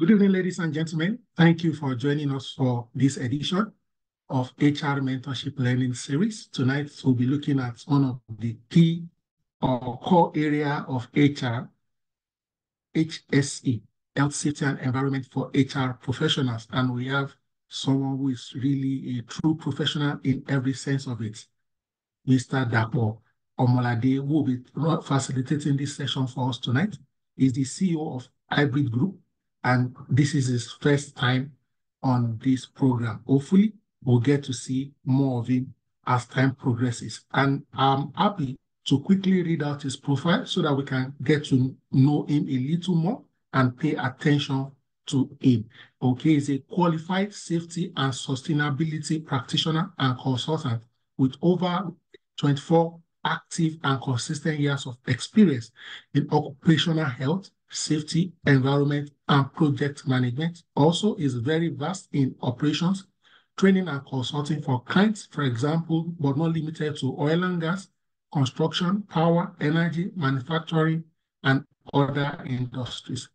Good evening, ladies and gentlemen. Thank you for joining us for this edition of HR Mentorship Learning Series. Tonight, we'll be looking at one of the key or core area of HR, HSE, Health, Safety and Environment for HR Professionals. And we have someone who is really a true professional in every sense of it, Mr. Dapo Omolade, who will be facilitating this session for us tonight. He's the CEO of Hybrid Group, and this is his first time on this program. Hopefully, we'll get to see more of him as time progresses. And I'm happy to quickly read out his profile so that we can get to know him a little more and pay attention to him. Okay, he's a qualified safety and sustainability practitioner and consultant with over 24 active and consistent years of experience in occupational health, safety, environment, and project management. Also is very vast in operations, training and consulting for clients, for example, but not limited to oil and gas, construction, power, energy, manufacturing, and other industries.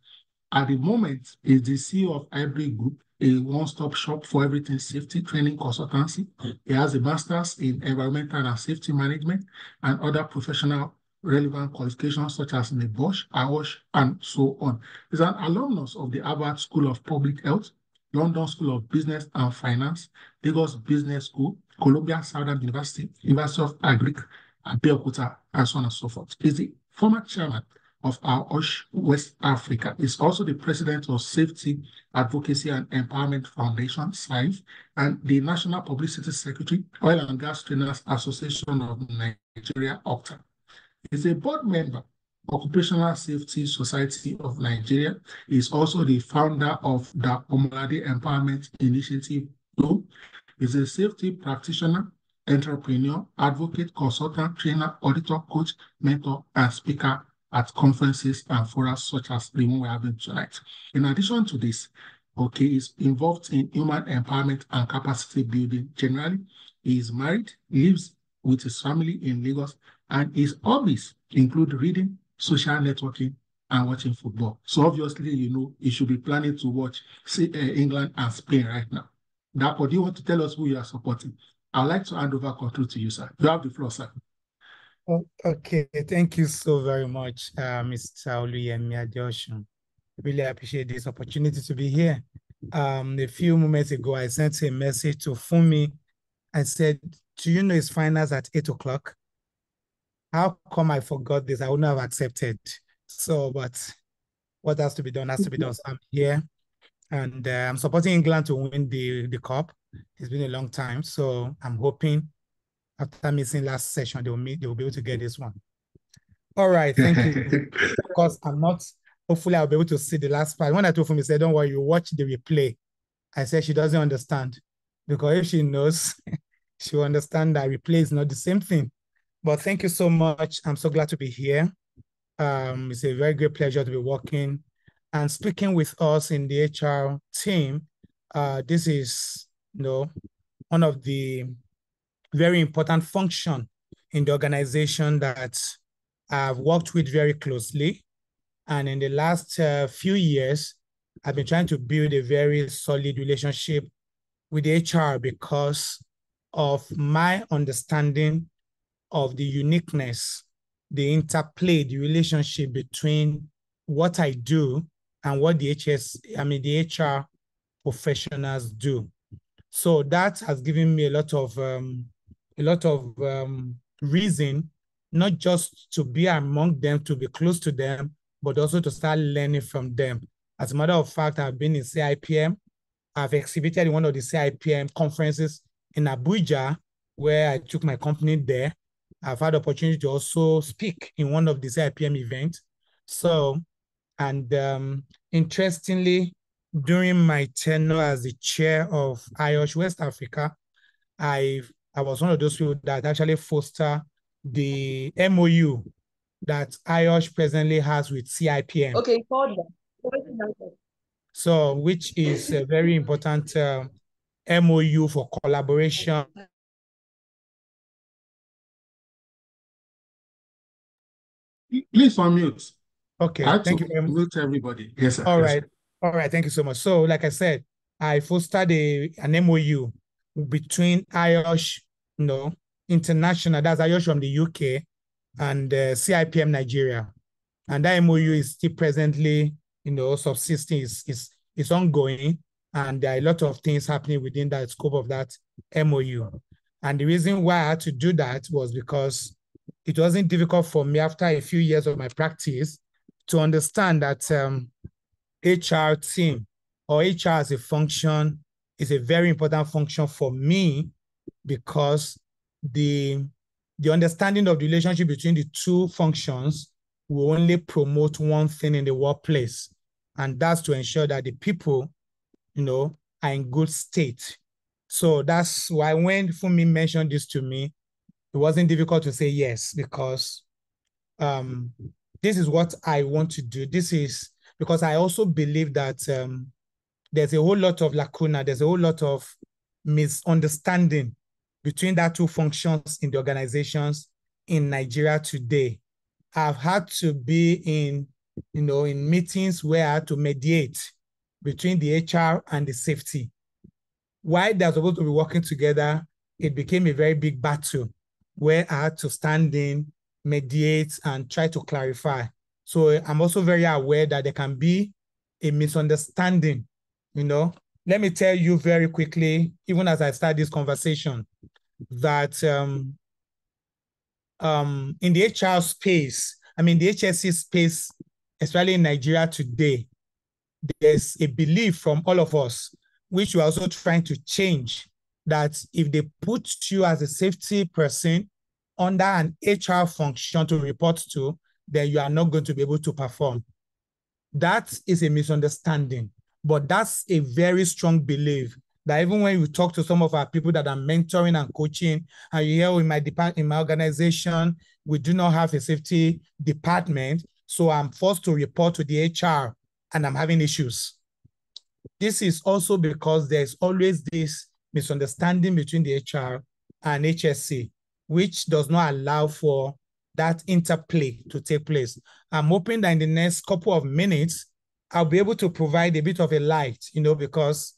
At the moment, is the CEO of Hybrid Group, a one-stop shop for everything safety training consultancy. He has a master's in environmental and safety management and other professional relevant qualifications such as NEBOSH, IOSH, and so on. He's an alumnus of the Harvard School of Public Health, London School of Business and Finance, Lagos Business School, Columbia Southern University, University of Agric, Abeokuta, and so on and so forth. He's the former chairman of IOSH West Africa. He's also the president of Safety Advocacy and Empowerment Foundation, SAIF, and the National Publicity Secretary, Oil and Gas Trainers Association of Nigeria, OCTA. He's a board member Occupational Safety Society of Nigeria. He's also the founder of the Omolade Empowerment Initiative. He's a safety practitioner, entrepreneur, advocate, consultant, trainer, auditor, coach, mentor, and speaker at conferences and forums such as the one we're having tonight. In addition to this, okay, is involved in human empowerment and capacity building generally. He is married, lives with his family in Lagos, and his hobbies include reading, social networking, and watching football. So obviously, you know, you should be planning to watch uh, England and Spain right now. Dapo, do you want to tell us who you are supporting? I'd like to hand over control to you, sir. You have the floor, sir. Oh, okay, thank you so very much, uh, Mr. Oluyemi Adeosun. Really appreciate this opportunity to be here. Um, a few moments ago, I sent a message to Fumi. I said, do you know his finals at 8 o'clock? How come I forgot this? I wouldn't have accepted. So, but what has to be done has to be done. So I'm here and uh, I'm supporting England to win the, the cup. It's been a long time. So I'm hoping after missing last session, they will meet, they will be able to get this one. All right, thank you. of course, I'm not, hopefully I'll be able to see the last part. When I told him, he said, don't worry, you watch the replay. I said she doesn't understand because if she knows, she'll understand that replay is not the same thing. But thank you so much. I'm so glad to be here. Um, it's a very great pleasure to be working and speaking with us in the HR team. Uh, this is, you know, one of the very important function in the organization that I've worked with very closely. And in the last uh, few years, I've been trying to build a very solid relationship with HR because of my understanding of the uniqueness, the interplay, the relationship between what I do and what the HS, I mean, the HR professionals do. So that has given me a lot of um, a lot of um, reason, not just to be among them, to be close to them, but also to start learning from them. As a matter of fact, I've been in CIPM. I've exhibited in one of the CIPM conferences in Abuja, where I took my company there. I've had opportunity to also speak in one of the CIPM events. So, and um, interestingly, during my tenure as the chair of IOSH West Africa, I've I was one of those people that actually foster the MOU that IOSH presently has with CIPM. Okay, So, which is a very important um, MOU for collaboration. Please unmute. Okay, I thank you very much. Mute everybody. Yes, sir. All yes, right. sir. All right, thank you so much. So, like I said, I fostered a, an MOU between IOSH, you know, international, that's IOSH from the UK, and uh, CIPM Nigeria. And that MOU is still presently, you know, subsisting, is, is, is ongoing. And there are a lot of things happening within that scope of that MOU. And the reason why I had to do that was because it wasn't difficult for me after a few years of my practice to understand that um, HR team or HR as a function is a very important function for me because the the understanding of the relationship between the two functions will only promote one thing in the workplace and that's to ensure that the people you know are in good state. So that's why when Fumi mentioned this to me it wasn't difficult to say yes because um this is what I want to do this is because I also believe that um, there's a whole lot of lacuna, there's a whole lot of misunderstanding between that two functions in the organizations in Nigeria today. I've had to be in, you know, in meetings where I had to mediate between the HR and the safety. While they're supposed to be working together, it became a very big battle where I had to stand in, mediate, and try to clarify. So I'm also very aware that there can be a misunderstanding, you know. Let me tell you very quickly, even as I start this conversation, that um, um, in the HR space, I mean, the HSE space, especially in Nigeria today, there's a belief from all of us, which we're also trying to change, that if they put you as a safety person under an HR function to report to, then you are not going to be able to perform. That is a misunderstanding, but that's a very strong belief that even when you talk to some of our people that are mentoring and coaching, and you hear oh, in my department, in my organization, we do not have a safety department, so I'm forced to report to the HR and I'm having issues. This is also because there's always this misunderstanding between the HR and HSE, which does not allow for that interplay to take place. I'm hoping that in the next couple of minutes, I'll be able to provide a bit of a light, you know, because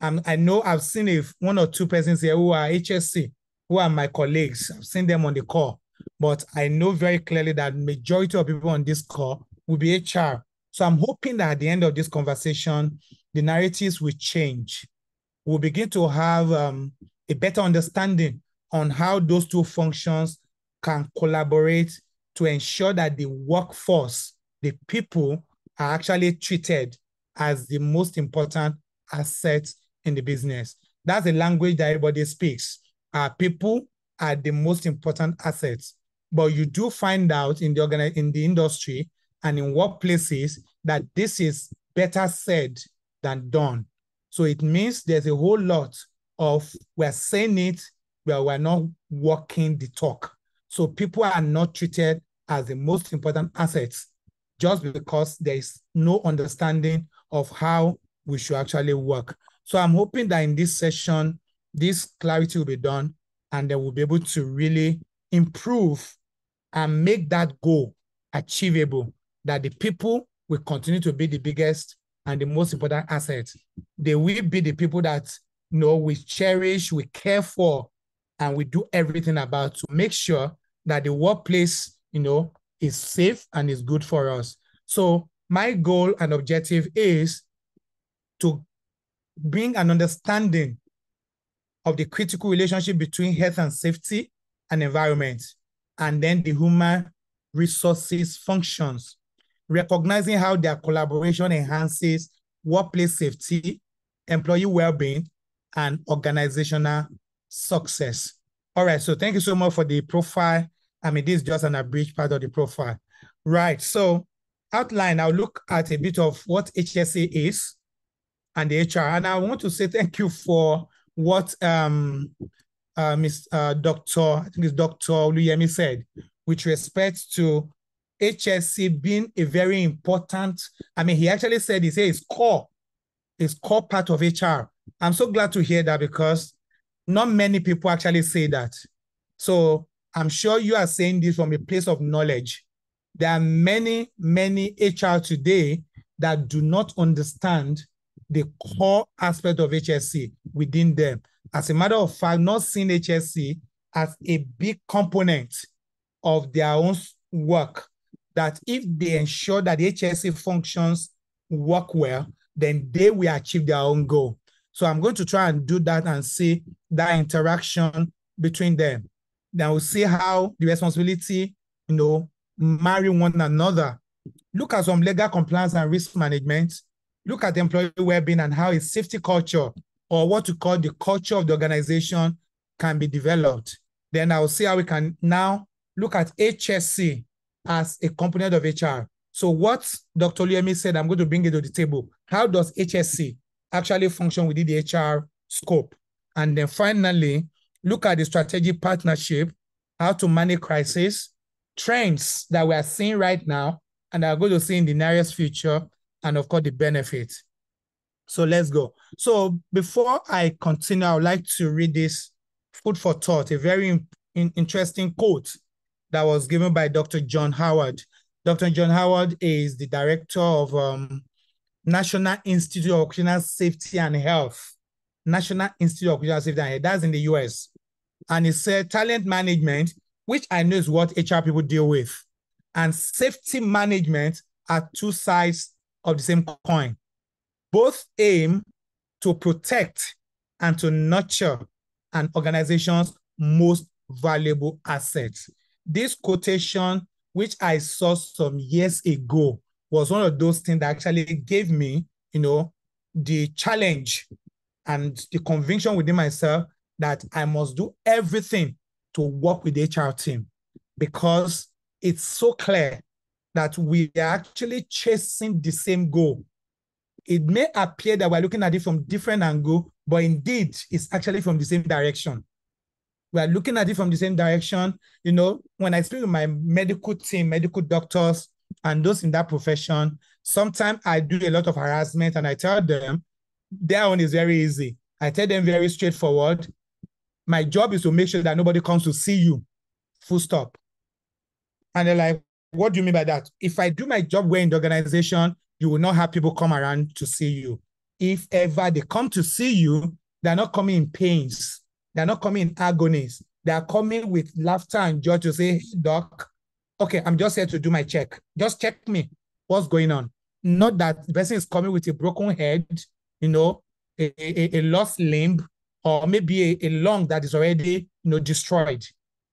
I'm, I know I've seen if one or two persons here who are HSE, who are my colleagues. I've seen them on the call, but I know very clearly that majority of people on this call will be HR. So I'm hoping that at the end of this conversation, the narratives will change. We'll begin to have um, a better understanding on how those two functions can collaborate to ensure that the workforce, the people, are actually treated as the most important asset in the business. That's the language that everybody speaks. Our people are the most important assets. But you do find out in the organi- in the industry and in workplaces that this is better said than done. So it means there's a whole lot of we're saying it, but we're not walking the talk. So people are not treated as the most important assets just because there is no understanding of how we should actually work. So I'm hoping that in this session, this clarity will be done and they will be able to really improve and make that goal achievable, that the people will continue to be the biggest and the most important asset. They will be the people that you know we cherish, we care for, and we do everything about to make sure that the workplace, you know, is safe and is good for us. So my goal and objective is to bring an understanding of the critical relationship between health and safety and environment, and then the human resources functions, recognizing how their collaboration enhances workplace safety, employee well-being, and organizational success. All right, so thank you so much for the profile. I mean, this is just an abridged part of the profile. Right, so outline, I'll look at a bit of what HSA is and the HR. And I want to say thank you for what um, uh, Ms. Uh, Dr. I think it's Dr. Oluyemi said with respect to HSE being a very important, I mean, he actually said, he said it's core, it's core part of HR. I'm so glad to hear that because not many people actually say that. So I'm sure you are saying this from a place of knowledge. There are many, many HR today that do not understand the core aspect of HSE within them. As a matter of fact, not seeing HSE as a big component of their own work, that if they ensure that the HSE functions work well, then they will achieve their own goal. So I'm going to try and do that and see that interaction between them. Then we'll see how the responsibility, you know, marry one another. Look at some legal compliance and risk management. Look at employee well-being and how a safety culture or what we call the culture of the organization can be developed. Then I'll see how we can now look at HSE as a component of HR. So what Dr. Liemi said, I'm going to bring it to the table. How does HSE actually function within the HR scope? And then finally, look at the strategic partnership, how to manage crisis, trends that we are seeing right now and are going to see in the nearest future, and of course the benefits. So let's go. So before I continue, I would like to read this food for thought, a very in, interesting quote that was given by Dr. John Howard. Dr. John Howard is the director of um, National Institute of Occupational Safety and Health. National Institute of Occupational Safety and Health. That's in the US. And he said talent management, which I know is what HR people deal with, and safety management are two sides of the same coin. Both aim to protect and to nurture an organization's most valuable assets. This quotation, which I saw some years ago, was one of those things that actually gave me, you know, the challenge and the conviction within myself that I must do everything to work with the HR team because it's so clear that we are actually chasing the same goal. It may appear that we're looking at it from different angle, but indeed it's actually from the same direction. We are looking at it from the same direction. You know, when I speak with my medical team, medical doctors, and those in that profession, sometimes I do a lot of harassment and I tell them their one is very easy. I tell them very straightforward. My job is to make sure that nobody comes to see you. Full stop. And they're like, what do you mean by that? If I do my job well in the organization, you will not have people come around to see you. If ever they come to see you, they're not coming in pains. They're not coming in agonies. They are coming with laughter and joy to say, hey, doc, okay, I'm just here to do my check. Just check me. What's going on? Not that the person is coming with a broken head, you know, a, a, a lost limb, or maybe a, a lung that is already, you know, destroyed.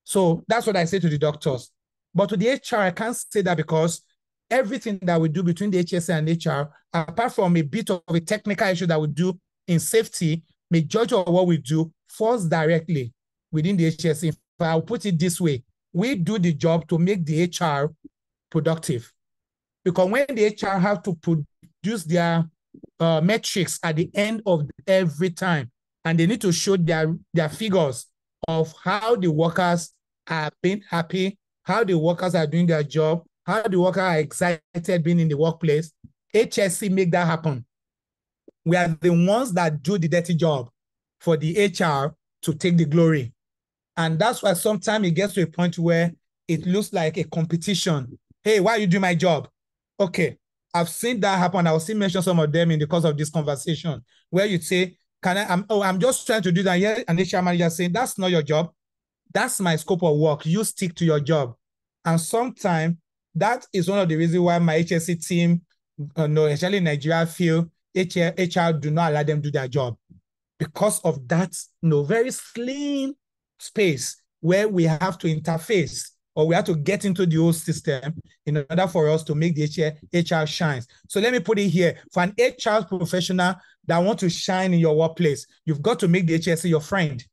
So that's what I say to the doctors. But to the HR, I can't say that because everything that we do between the HSA and HR, apart from a bit of a technical issue that we do in safety, majority of what we do falls directly within the HSE. If I'll put it this way, we do the job to make the HR productive. Because when the HR have to produce their uh, metrics at the end of every time, and they need to show their, their figures of how the workers are being happy, how the workers are doing their job, how the workers are excited being in the workplace. HSE make that happen. We are the ones that do the dirty job for the HR to take the glory. And that's why sometimes it gets to a point where it looks like a competition. Hey, why you do my job? Okay, I've seen that happen. I'll see mention some of them in the course of this conversation where you say, Can I? I'm, oh, I'm just trying to do that. Yeah, and HR manager saying, That's not your job. That's my scope of work. You stick to your job. And sometimes that is one of the reasons why my HSE team, uh, no, especially Nigeria, feel HR, HR do not allow them do their job because of that, you know, very slim space where we have to interface or we have to get into the old system in order for us to make the HR, HR shines. So let me put it here. For an HR professional that want to shine in your workplace, you've got to make the HSE your friend.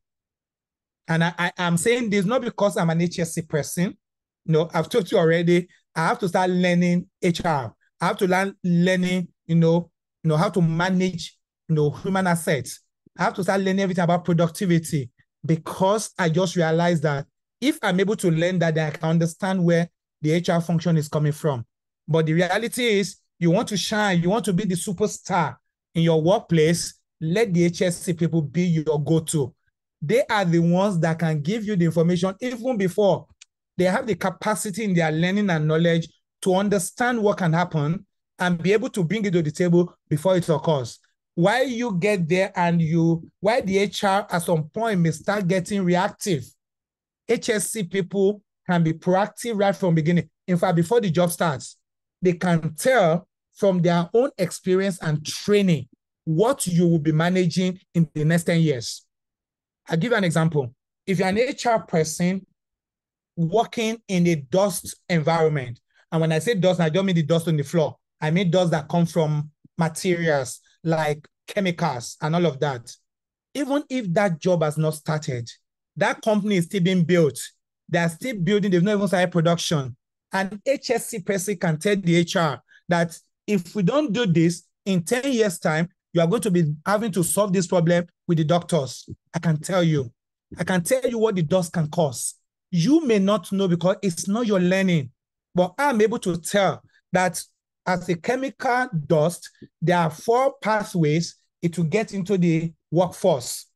And I, I, am saying this not because I'm an HSE person. No, I've told you already, I have to start learning HR. I have to learn learning, you know, you know, how to manage, you know, human assets. I have to start learning everything about productivity because I just realized that if I'm able to learn that, then I can understand where the HR function is coming from. But the reality is, you want to shine, you want to be the superstar in your workplace, let the HSE people be your go to. They are the ones that can give you the information even before they have the capacity in their learning and knowledge to understand what can happen and be able to bring it to the table before it occurs. Why you get there and you, why the HR at some point may start getting reactive. HSE people can be proactive right from beginning. In fact, before the job starts, they can tell from their own experience and training what you will be managing in the next 10 years. I'll give you an example. If you're an HR person working in a dust environment, and when I say dust, I don't mean the dust on the floor. I mean dust that come from materials like chemicals and all of that. Even if that job has not started, that company is still being built. They are still building, they've not even started production. And HSE person can tell the HR that if we don't do this in 10 years' time, you are going to be having to solve this problem with the doctors. I can tell you. I can tell you what the dust can cause. You may not know because it's not your learning, but I'm able to tell that as a chemical dust, there are four pathways it will get into the workforce.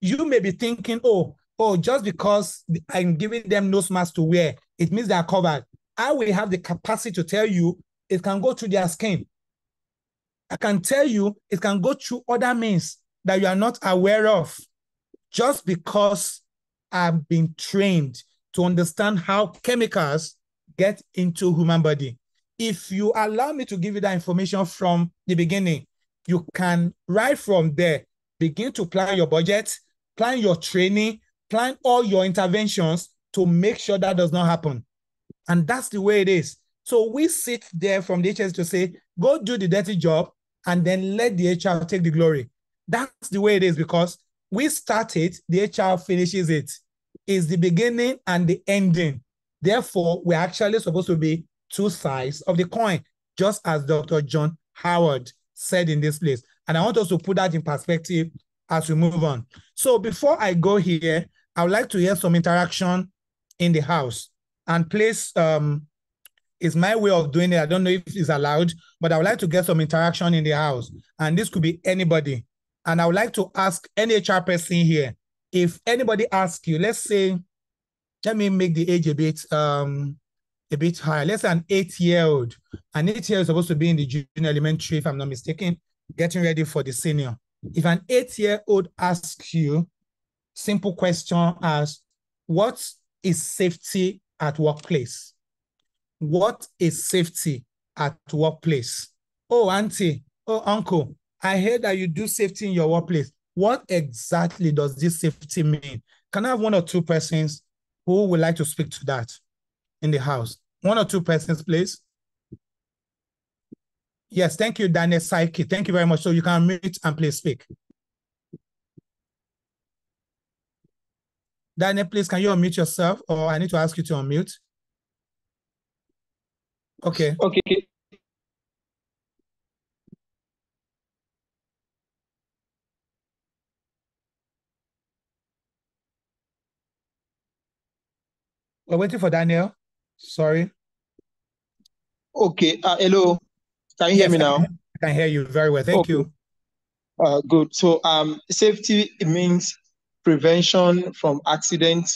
You may be thinking, oh, oh, just because I'm giving them nose masks to wear, it means they are covered. I will have the capacity to tell you it can go through their skin. I can tell you it can go through other means that you are not aware of just because I've been trained to understand how chemicals get into human body. If you allow me to give you that information from the beginning, you can right from there begin to plan your budget, plan your training, plan all your interventions to make sure that does not happen. And that's the way it is. So we sit there from the HS to say, go do the dirty job and then let the HR take the glory. That's the way it is because we start it, the HR finishes it. It's the beginning and the ending. Therefore, we're actually supposed to be two sides of the coin, just as Dr. John Howard said in this place. And I want us to put that in perspective as we move on. So before I go here, I would like to hear some interaction in the house. And please, um, it's my way of doing it. I don't know if it's allowed, but I would like to get some interaction in the house. And this could be anybody. And I would like to ask any HR person here, if anybody asks you, let's say, let me make the age a bit um a bit higher. Let's say an eight-year-old. An eight-year-old is supposed to be in the junior elementary, if I'm not mistaken, getting ready for the senior. If an eight-year-old asks you simple question as what is safety at workplace? What is safety at workplace? Oh, auntie, oh, uncle, I heard that you do safety in your workplace. What exactly does this safety mean? Can I have one or two persons who would like to speak to that in the house? One or two persons, please. Yes, thank you, Daniel Psyche. Thank you very much. So you can mute and please speak. Daniel, please, can you unmute yourself or I need to ask you to unmute? Okay. Okay. We're waiting for Daniel. Sorry. Okay. Uh, hello. Can you hear Yes, me I now? I can hear you very well. Thank Okay. you. Uh, good. So, um, safety means prevention from accident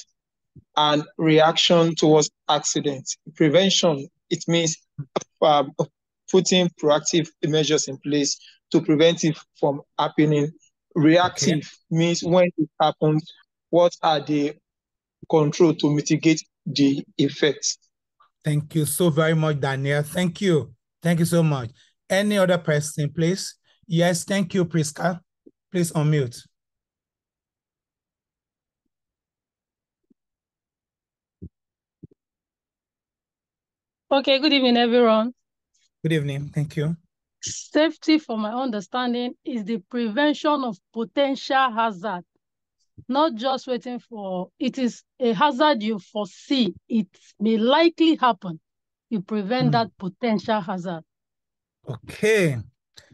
and reaction towards accident. Prevention, it means um, putting proactive measures in place to prevent it from happening. Reactive means when it happens, what are the control to mitigate the effects? Thank you so very much, Daniel. Thank you. Thank you so much. Any other person, please? Yes, thank you, Priska. Please unmute. Okay, good evening, everyone. Good evening. Thank you. Safety, from my understanding, is the prevention of potential hazard, not just waiting for, it is a hazard you foresee. It may likely happen. You prevent Hmm. that potential hazard. Okay.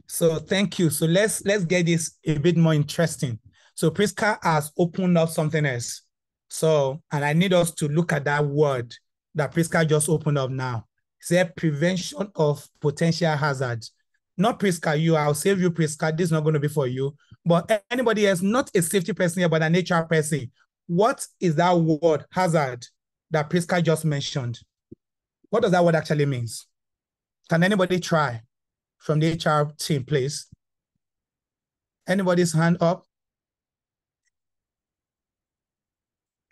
So thank you. So let's let's get this a bit more interesting. So Priska has opened up something else. So, and I need us to look at that word that Priska just opened up now. Say prevention of potential hazards. Not Priska, you, I'll save you, Priska. This is not going to be for you. But anybody else, not a safety person here, but an HR person. What is that word hazard that Priska just mentioned? What does that word actually means? Can anybody try? from the HR team, please? Anybody's hand up?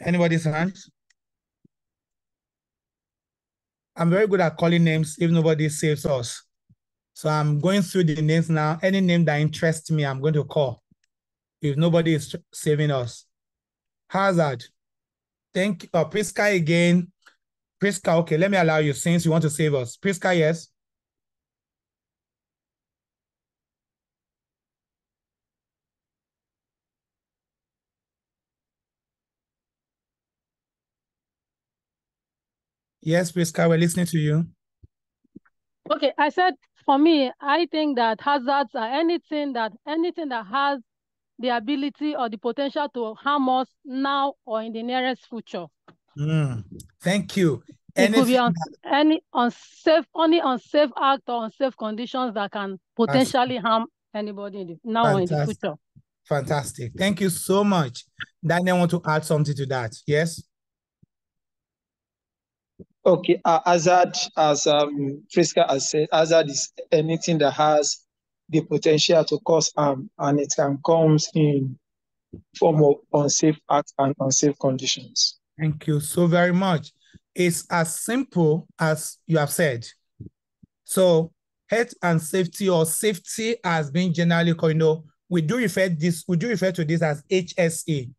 Anybody's hand? I'm very good at calling names if nobody saves us. So I'm going through the names now. Any name that interests me, I'm going to call. If nobody is saving us. Hazard. Thank you. Uh, Priska again. Priska, okay, let me allow you since you want to save us. Priska, yes. Yes, Priska, we're listening to you. Okay, I said for me, I think that hazards are anything that anything that has the ability or the potential to harm us now or in the nearest future. Mm, thank you. It could be on any unsafe, only unsafe act or unsafe conditions that can potentially harm anybody in the, now Fantastic. or in the future. Fantastic. Thank you so much. Daniel, want to add something to that? Yes? Okay, uh, hazard, as um, Priska has said, hazard is anything that has the potential to cause harm, and it can come in form of unsafe acts and unsafe conditions. Thank you so very much. It's as simple as you have said. So health and safety or safety has been generally called, you know, we do refer this, we do refer to this as HSE,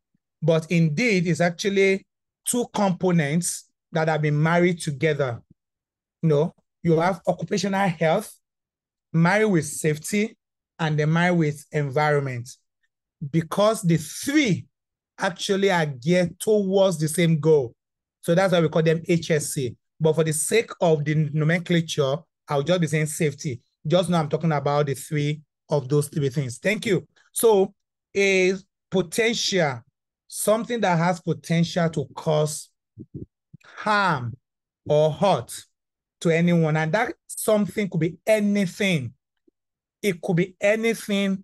but indeed it's actually two components that have been married together. You know, you have occupational health, married with safety, and then married with environment. Because the three actually are geared towards the same goal. So that's why we call them HSE. But for the sake of the nomenclature, I'll just be saying safety. Just now I'm talking about the three of those three things. Thank you. So a potential, something that has potential to cause harm or hurt to anyone. And that something could be anything. It could be anything,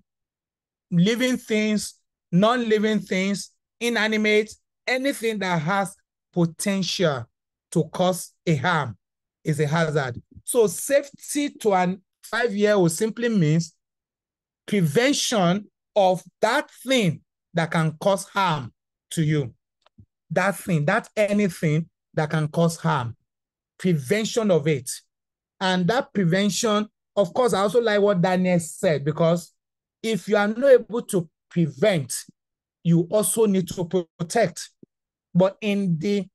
living things, non-living things, inanimate, anything that has potential to cause a harm is a hazard. So safety to an five-year-old simply means prevention of that thing that can cause harm to you. That thing, that anything that can cause harm, prevention of it. And that prevention, of course, I also like what Daniel said, because if you are not able to prevent, you also need to protect. But in the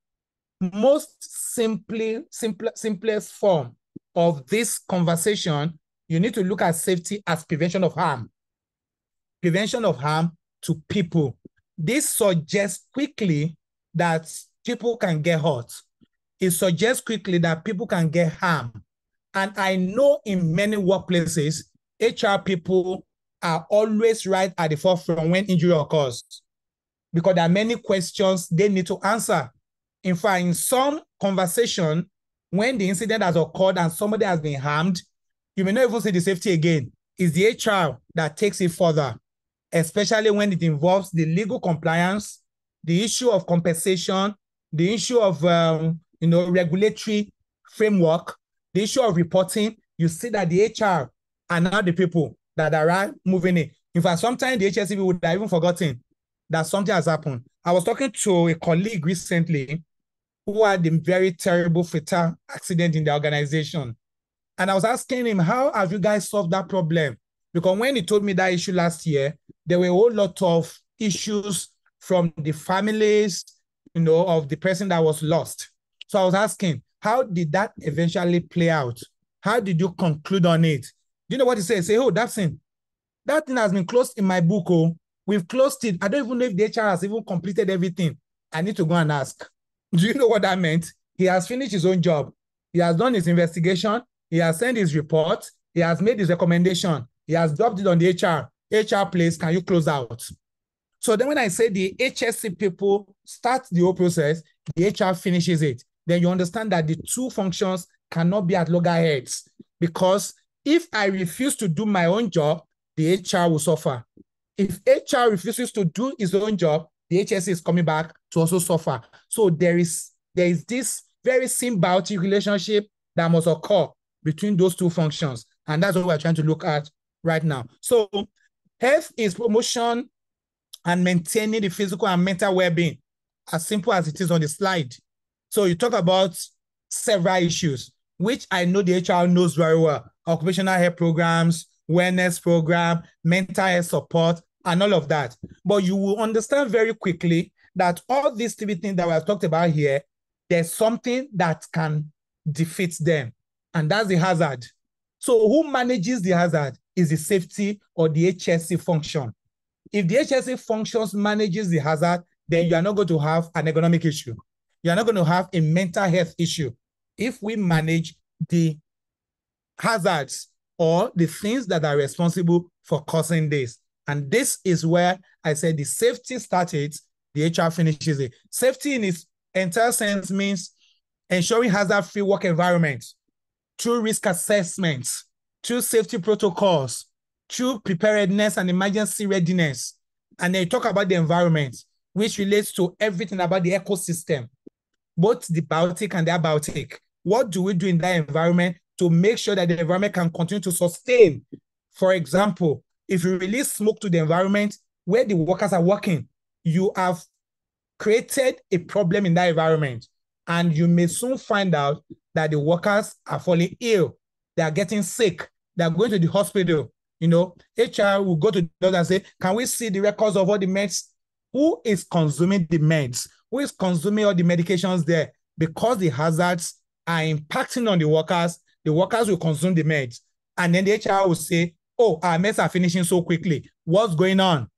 most simply, simple, simplest form of this conversation, you need to look at safety as prevention of harm. Prevention of harm to people. This suggests quickly that people can get hurt. It suggests quickly that people can get harm. And I know in many workplaces, HR people are always right at the forefront when injury occurs because there are many questions they need to answer. In fact, in some conversation, when the incident has occurred and somebody has been harmed, you may not even see the safety again. It's the HR that takes it further, especially when it involves the legal compliance, the issue of compensation, the issue of um, you know regulatory framework, the issue of reporting. You see that the HR are now the people that are moving it. In fact, sometimes the HSE would have even forgotten that something has happened. I was talking to a colleague recently who had a very terrible fatal accident in the organization. And I was asking him, how have you guys solved that problem? Because when he told me that issue last year, there were a whole lot of issues from the families, you know, of the person that was lost. So I was asking, how did that eventually play out? How did you conclude on it? Do you know what he said? Say, oh, that's thing. That thing has been closed in my book. Oh, we've closed it. I don't even know if the HR has even completed everything. I need to go and ask. Do you know what that meant? He has finished his own job. He has done his investigation. He has sent his report. He has made his recommendation. He has dropped it on the HR. HR, please, can you close out? So then when I say the HSE people start the whole process, the HR finishes it. Then you understand that the two functions cannot be at loggerheads because if I refuse to do my own job, the HR will suffer. If HR refuses to do his own job, the HSE is coming back to also suffer. So there is there is this very symbiotic relationship that must occur between those two functions. And that's what we're trying to look at right now. So health is promotion and maintaining the physical and mental well-being, as simple as it is on the slide. So you talk about several issues, which I know the HR knows very well. Occupational health programs, wellness program, mental health support, and all of that. But you will understand very quickly that all these three things that we have talked about here, there's something that can defeat them, and that's the hazard. So who manages the hazard is the safety or the HSE function. If the HSE functions manages the hazard, then you are not going to have an economic issue. You are not going to have a mental health issue. If we manage the hazards or the things that are responsible for causing this. And this is where I said the safety started, the HR finishes it. Safety in its entire sense means ensuring hazard-free work environment through risk assessments, through safety protocols, through preparedness and emergency readiness. And then talk about the environment, which relates to everything about the ecosystem, both the biotic and the abiotic. What do we do in that environment to make sure that the environment can continue to sustain? For example, if you release smoke to the environment where the workers are working, you have created a problem in that environment. And you may soon find out that the workers are falling ill, they are getting sick, they are going to the hospital. You know, HR will go to the doctor and say, Can we see the records of all the meds? Who is consuming the meds? Who is consuming all the medications there? Because the hazards are impacting on the workers, the workers will consume the meds. And then the HR will say, Oh, our meds are finishing so quickly. What's going on?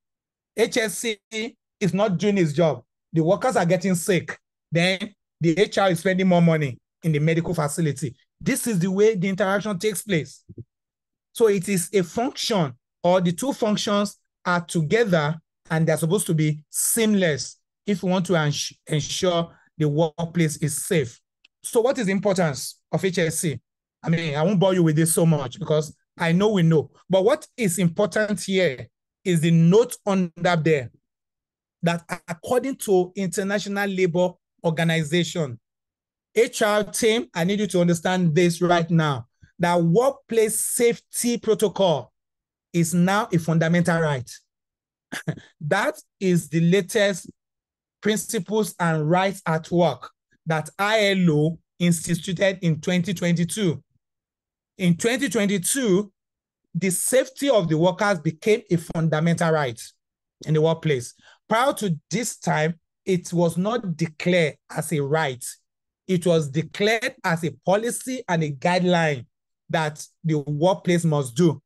HSE is not doing its job. The workers are getting sick. Then the HR is spending more money in the medical facility. This is the way the interaction takes place. So it is a function, or the two functions are together and they're supposed to be seamless if we want to ens ensure the workplace is safe. So what is the importance of HSE? I mean, I won't bore you with this so much because I know we know. But what is important here is the note under there that according to International Labour Organization, HR team, I need you to understand this right now, that workplace safety protocol is now a fundamental right. that is the latest principles and rights at work that ILO instituted in 2022. In 2022, the safety of the workers became a fundamental right in the workplace. Prior to this time, it was not declared as a right. It was declared as a policy and a guideline that the workplace must do.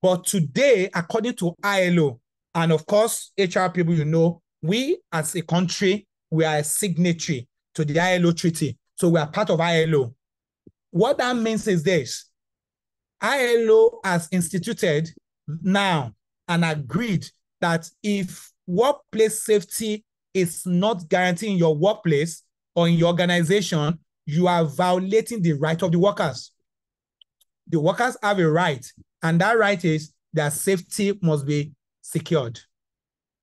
But today, according to ILO, and of course, HR people, you know, we as a country, we are a signatory to the ILO treaty. So we are part of ILO. What that means is this ILO has instituted now and agreed that if workplace safety is not guaranteeing your workplace or in your organization, you are violating the right of the workers. The workers have a right, and that right is that safety must be secured.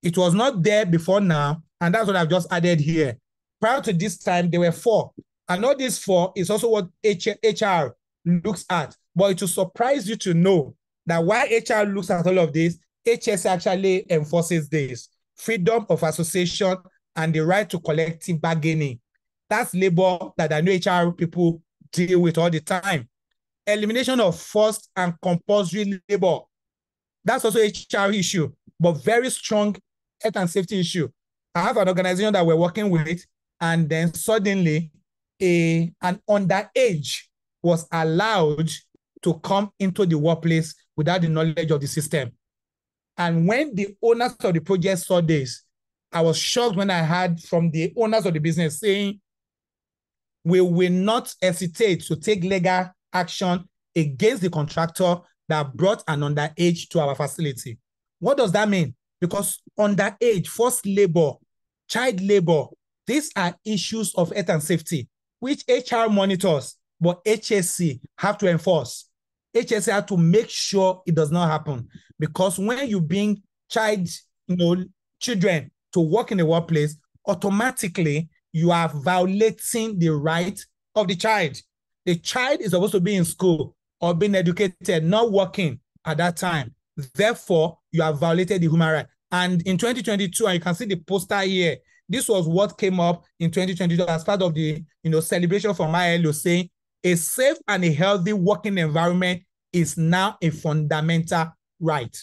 It was not there before now, and that's what I've just added here. Prior to this time, there were four. And not these four is also what HR looks at. But it will surprise you to know that while HR looks at all of this, HS actually enforces this freedom of association and the right to collective bargaining. That's labor that I know HR people deal with all the time. Elimination of forced and compulsory labor. That's also HR issue, but very strong health and safety issue. I have an organization that we're working with, and then suddenly a an underage was allowed to come into the workplace without the knowledge of the system. And when the owners of the project saw this, I was shocked when I heard from the owners of the business saying, we will not hesitate to take legal action against the contractor that brought an underage to our facility. What does that mean? Because underage, forced labor, child labor, these are issues of health and safety, which HR monitors, but HSE have to enforce. HSE have to make sure it does not happen. Because when you bring child, you know, children to work in the workplace, automatically you are violating the right of the child. The child is supposed to be in school. or being educated, not working at that time. Therefore, you have violated the human right. And in 2022, and you can see the poster here, this was what came up in 2022 as part of the you know celebration from ILO saying a safe and a healthy working environment is now a fundamental right.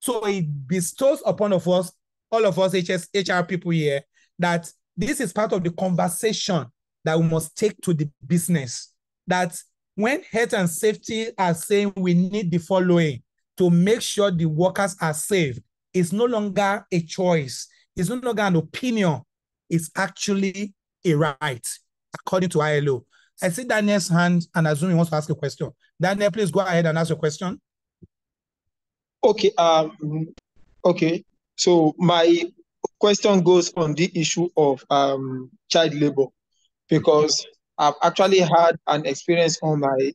So it bestows upon of us, all of us HS, HR people here, that this is part of the conversation that we must take to the business. That when health and safety are saying we need the following to make sure the workers are safe, it's no longer a choice. It's no longer an opinion. It's actually a right, according to ILO. I see Daniel's hand and I assume he wants to ask a question. Daniel, please go ahead and ask your question. Okay. Um. Okay. So my question goes on the issue of um child labor, because I've actually had an experience on my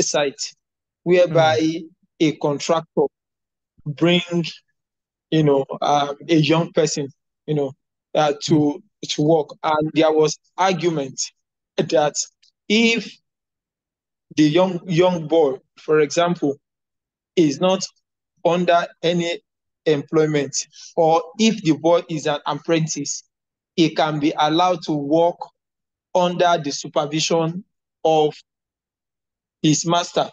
site whereby mm. a contractor bring, you know, um, a young person, you know, uh, to to work, and there was argument that if the young young boy, for example, is not under any employment, or if the boy is an apprentice, he can be allowed to work under the supervision of his master.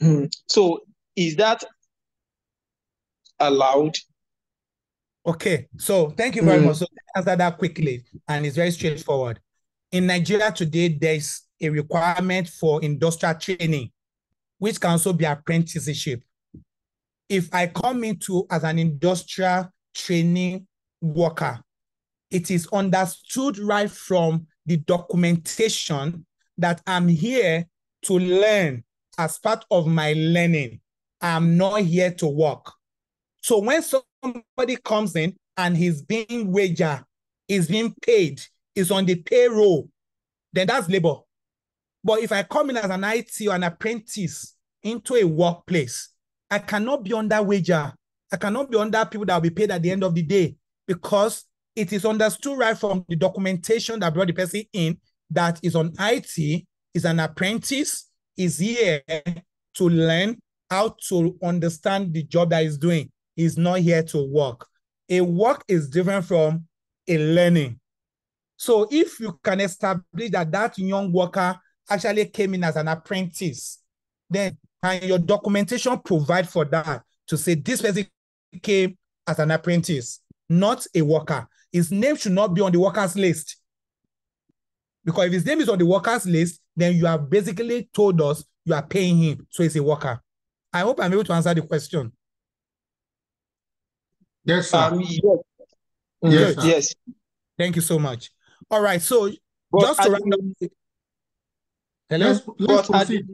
Hmm. So is that allowed? Okay, so thank you very mm. much. So answer that quickly, and it's very straightforward. In Nigeria today, there's a requirement for industrial training, which can also be apprenticeship. If I come into as an industrial training worker, it is understood right from the documentation that I'm here to learn as part of my learning. I'm not here to work. So when somebody comes in and he's being wager, is being paid, is on the payroll, then that's labor. But if I come in as an IT or an apprentice into a workplace, I cannot be under wager. I cannot be under people that will be paid at the end of the day because it is understood right from the documentation that brought the person in that is on IT, is an apprentice, is here to learn how to understand the job that he's doing. He's not here to work. A work is different from a learning. So if you can establish that that young worker actually came in as an apprentice, then can your documentation provide for that to say this person came as an apprentice, not a worker his name should not be on the workers list. Because if his name is on the workers list, then you have basically told us you are paying him. So he's a worker. I hope I'm able to answer the question. Yes, sir. Um, yes. Yes, sir. yes. Thank you so much. All right. So but just to round up. Hello? Let's, let's proceed.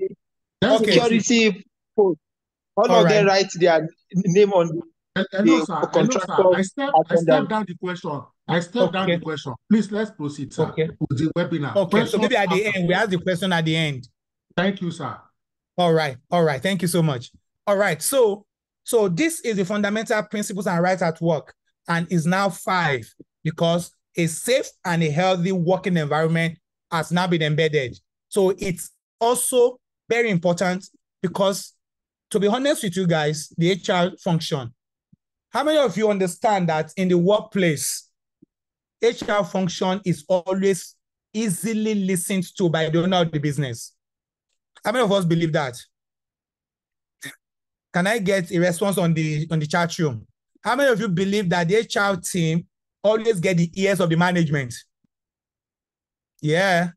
Let's okay. security post. All, all of right. them write their name on Hello, sir. Hello, sir. I step, I step down the question. I step okay. down the question. Please, let's proceed, sir, okay. with the webinar. Okay, Questions so maybe at the end, we ask the question at the end. Thank you, sir. All right, all right. Thank you so much. All right, so so this is the fundamental principles and rights at work, and is now five because a safe and a healthy working environment has now been embedded. So it's also very important because, to be honest with you guys, the HR function how many of you understand that in the workplace, HR function is always easily listened to by the owner of the business? How many of us believe that? Can I get a response on the on the chat room? How many of you believe that the HR team always get the ears of the management? Yeah.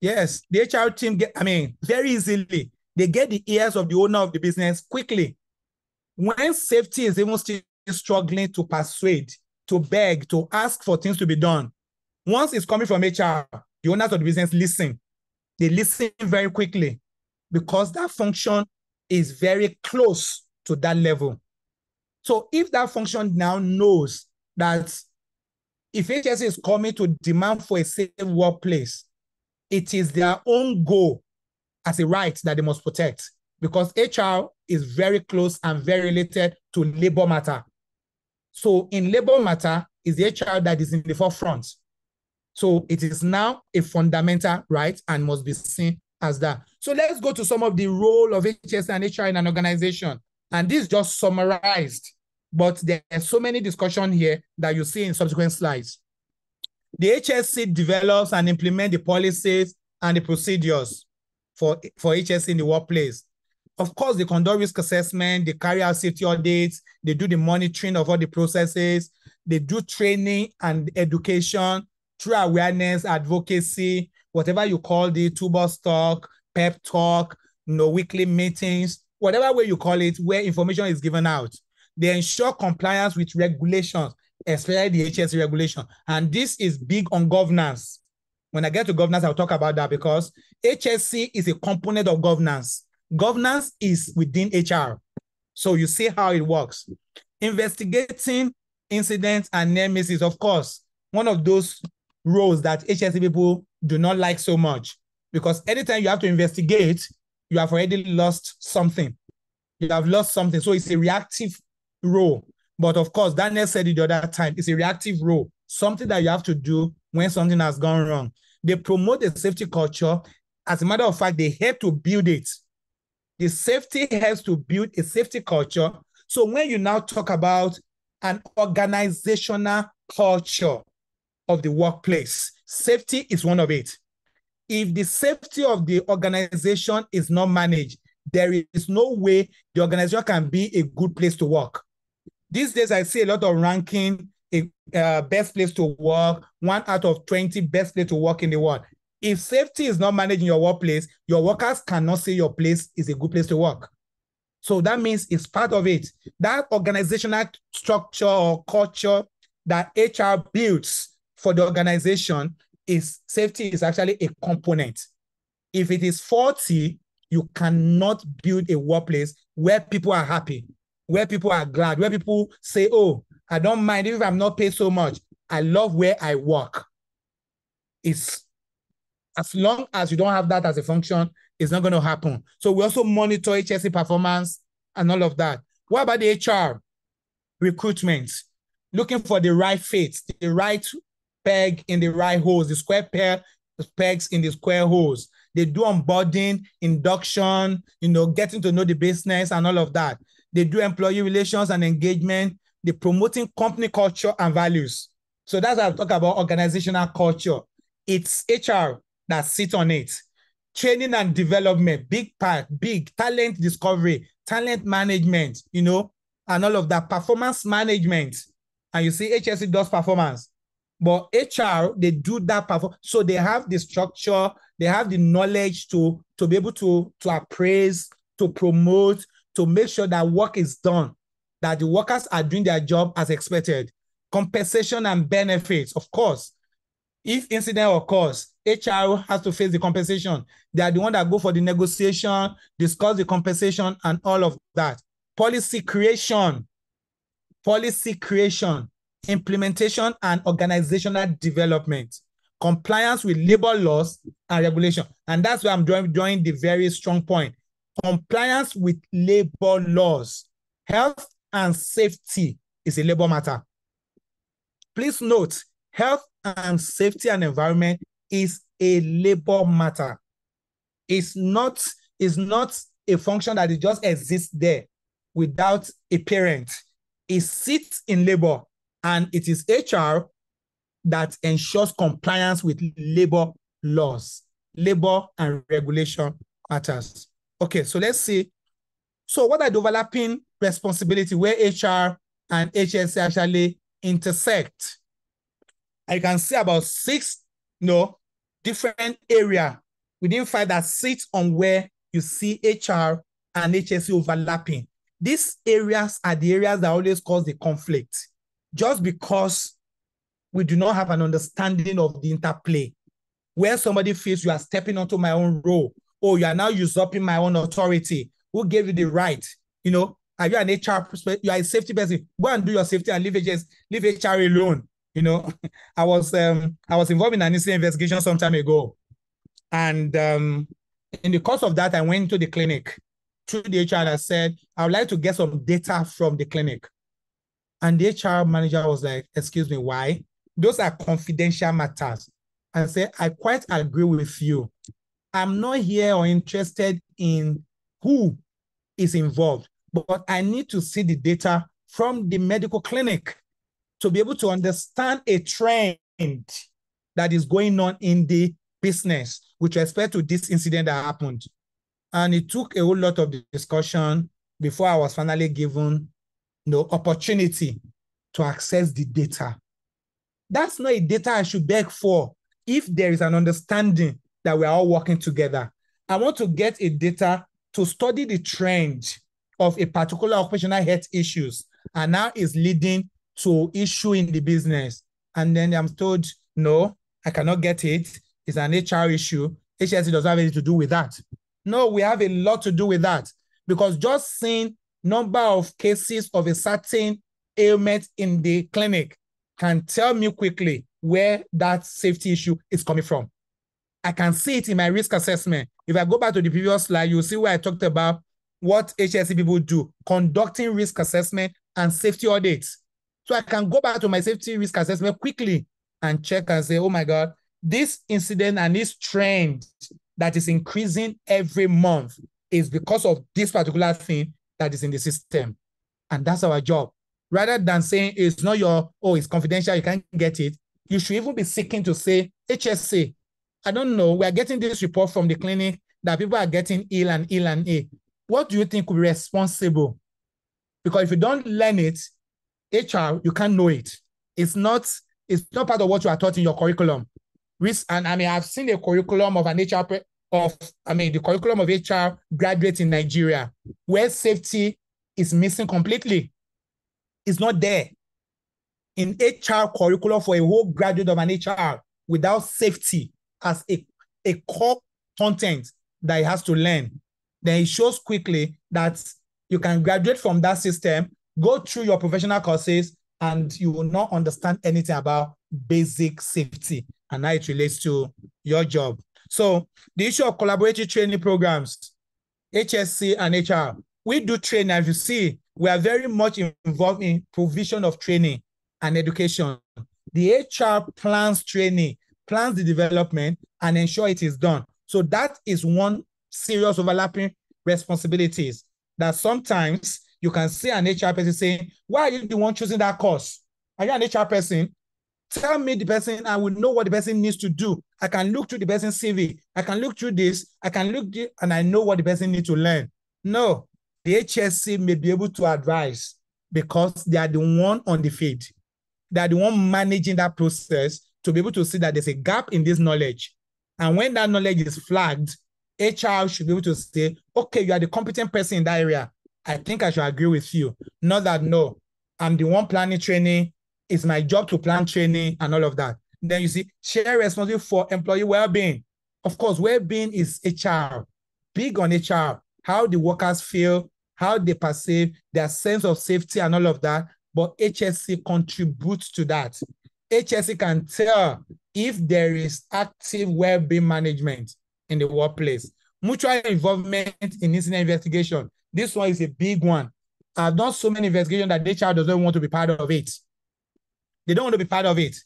Yes, the HR team get, I mean, very easily, they get the ears of the owner of the business quickly when safety is even still struggling to persuade, to beg, to ask for things to be done, once it's coming from HR, the owners of the business listen. They listen very quickly because that function is very close to that level. So if that function now knows that if HS is coming to demand for a safe workplace, it is their own goal as a right that they must protect because HR is very close and very related to labor matter. So in labor matter is the HR that is in the forefront. So it is now a fundamental right and must be seen as that. So let's go to some of the role of HS and HR in an organization. And this just summarized, but there are so many discussion here that you see in subsequent slides. The HSE develops and implement the policies and the procedures for, for HS in the workplace. Of course, they conduct risk assessment, they carry out safety audits, they do the monitoring of all the processes, they do training and education through awareness, advocacy, whatever you call the toolbox talk, pep talk, you know, weekly meetings, whatever way you call it, where information is given out. They ensure compliance with regulations, especially the HS regulation. And this is big on governance. When I get to governance, I'll talk about that because HSE is a component of governance. Governance is within HR. So you see how it works. Investigating incidents and near misses, of course, one of those roles that HSE people do not like so much because anytime you have to investigate, you have already lost something. You have lost something. So it's a reactive role. But of course, Daniel said it the other time, it's a reactive role, something that you have to do when something has gone wrong. They promote a safety culture. As a matter of fact, they help to build it. The safety has to build a safety culture. So when you now talk about an organizational culture of the workplace, safety is one of it. If the safety of the organization is not managed, there is no way the organization can be a good place to work. These days, I see a lot of ranking a uh, best place to work, one out of 20 best place to work in the world. If safety is not managed in your workplace, your workers cannot say your place is a good place to work. So that means it's part of it. That organizational structure or culture that HR builds for the organization is safety is actually a component. If it is faulty, you cannot build a workplace where people are happy, where people are glad, where people say, oh, I don't mind if I'm not paid so much. I love where I work. It's as long as you don't have that as a function, it's not going to happen. So we also monitor HSE performance and all of that. What about the HR recruitment? Looking for the right fit, the right peg in the right holes, the square pair pegs in the square holes. They do onboarding, induction, you know, getting to know the business and all of that. They do employee relations and engagement. They promoting company culture and values. So that's how I talk about organizational culture. It's HR that sits on it. Training and development, big part, big talent discovery, talent management, you know, and all of that. Performance management. And you see, HSE does performance. But HR, they do that perform. So they have the structure, they have the knowledge to, to be able to, to appraise, to promote, to make sure that work is done, that the workers are doing their job as expected. Compensation and benefits, of course. If incident occurs, HR has to face the compensation. They are the one that go for the negotiation, discuss the compensation, and all of that. Policy creation, policy creation, implementation and organizational development, compliance with labor laws and regulation. And that's where I'm drawing, drawing the very strong point. Compliance with labor laws, health and safety is a labor matter. Please note, health and safety and environment is a labor matter. It's not, it's not a function that it just exists there without a parent. It sits in labor and it is HR that ensures compliance with labor laws, labor and regulation matters. Okay, so let's see. So what are the overlapping responsibility where HR and HS actually intersect? I can see about six know, different area within five that sits on where you see HR and HSE overlapping. These areas are the areas that always cause the conflict just because we do not have an understanding of the interplay, where somebody feels you are stepping onto my own role, or you are now usurping my own authority. Who gave you the right? You know, are you an HR? You are a safety person. Go and do your safety and leave HS, leave HR alone. You know, I was um I was involved in an incident investigation some time ago, and um, in the course of that, I went to the clinic through the HR and I said I would like to get some data from the clinic. And the HR manager was like, excuse me, why? Those are confidential matters. I said, I quite agree with you. I'm not here or interested in who is involved, but I need to see the data from the medical clinic to be able to understand a trend that is going on in the business with respect to this incident that happened. And it took a whole lot of discussion before I was finally given the opportunity to access the data. That's not a data I should beg for if there is an understanding that we are all working together. I want to get a data to study the trend of a particular occupational health issues and now is leading to issue in the business. And then I'm told, no, I cannot get it. It's an HR issue. HSE doesn't have anything to do with that. No, we have a lot to do with that because just seeing number of cases of a certain ailment in the clinic can tell me quickly where that safety issue is coming from. I can see it in my risk assessment. If I go back to the previous slide, you'll see where I talked about what HSE people do, conducting risk assessment and safety audits. So I can go back to my safety risk assessment quickly and check and say, oh my God, this incident and this trend that is increasing every month is because of this particular thing that is in the system. And that's our job. Rather than saying it's not your, oh, it's confidential, you can't get it, you should even be seeking to say, HSE, I don't know, we are getting this report from the clinic that people are getting ill and ill and ill. What do you think would be responsible? Because if you don't learn it, HR, you can't know it. It's not, it's not part of what you are taught in your curriculum. Risk, and I mean, I've seen a curriculum of an HR of, I mean, the curriculum of HR graduates in Nigeria, where safety is missing completely. It's not there. In HR curriculum for a whole graduate of an HR without safety as a, a core content that he has to learn, then it shows quickly that you can graduate from that system, go through your professional courses, and you will not understand anything about basic safety and how it relates to your job. So the issue of collaborative training programs, HSE and HR, we do training. As you see, we are very much involved in provision of training and education. The HR plans training, plans the development, and ensure it is done. So that is one serious overlapping responsibilities that sometimes you can see an HR person saying, why are you the one choosing that course? Are you an HR person? Tell me the person, I will know what the person needs to do. I can look through the person's CV. I can look through this. I can look and I know what the person needs to learn. No, the HSE may be able to advise because they are the one on the field. They are the one managing that process to be able to see that there's a gap in this knowledge. And when that knowledge is flagged, HR should be able to say, okay, you are the competent person in that area. I think I should agree with you. Not that, no, I'm the one planning training. It's my job to plan training and all of that. Then you see, share responsibility for employee well-being. Of course, well-being is HR, big on HR, how the workers feel, how they perceive, their sense of safety and all of that. But HSE contributes to that. HSE can tell if there is active well-being management in the workplace. Mutual involvement in incident investigation. This one is a big one. I've done so many investigations that the HR doesn't want to be part of it. They don't want to be part of it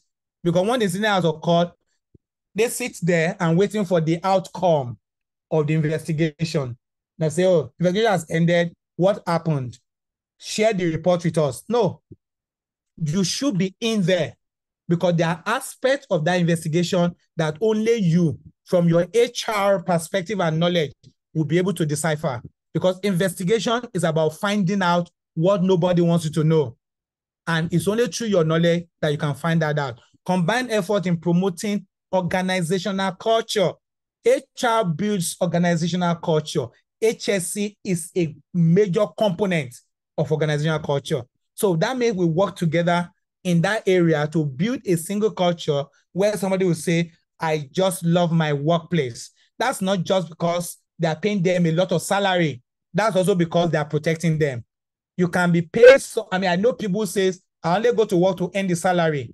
because when the incident has occurred, they sit there and waiting for the outcome of the investigation. They say, oh, investigation has ended. What happened? Share the report with us. No, you should be in there because there are aspects of that investigation that only you, from your HR perspective and knowledge, will be able to decipher. Because investigation is about finding out what nobody wants you to know. And it's only through your knowledge that you can find that out. Combined effort in promoting organizational culture. HR builds organizational culture. HSE is a major component of organizational culture. So that means we work together in that area to build a single culture where somebody will say, I just love my workplace. That's not just because they're paying them a lot of salary. That's also because they're protecting them. You can be paid. So, I mean, I know people says, I only go to work to earn the salary.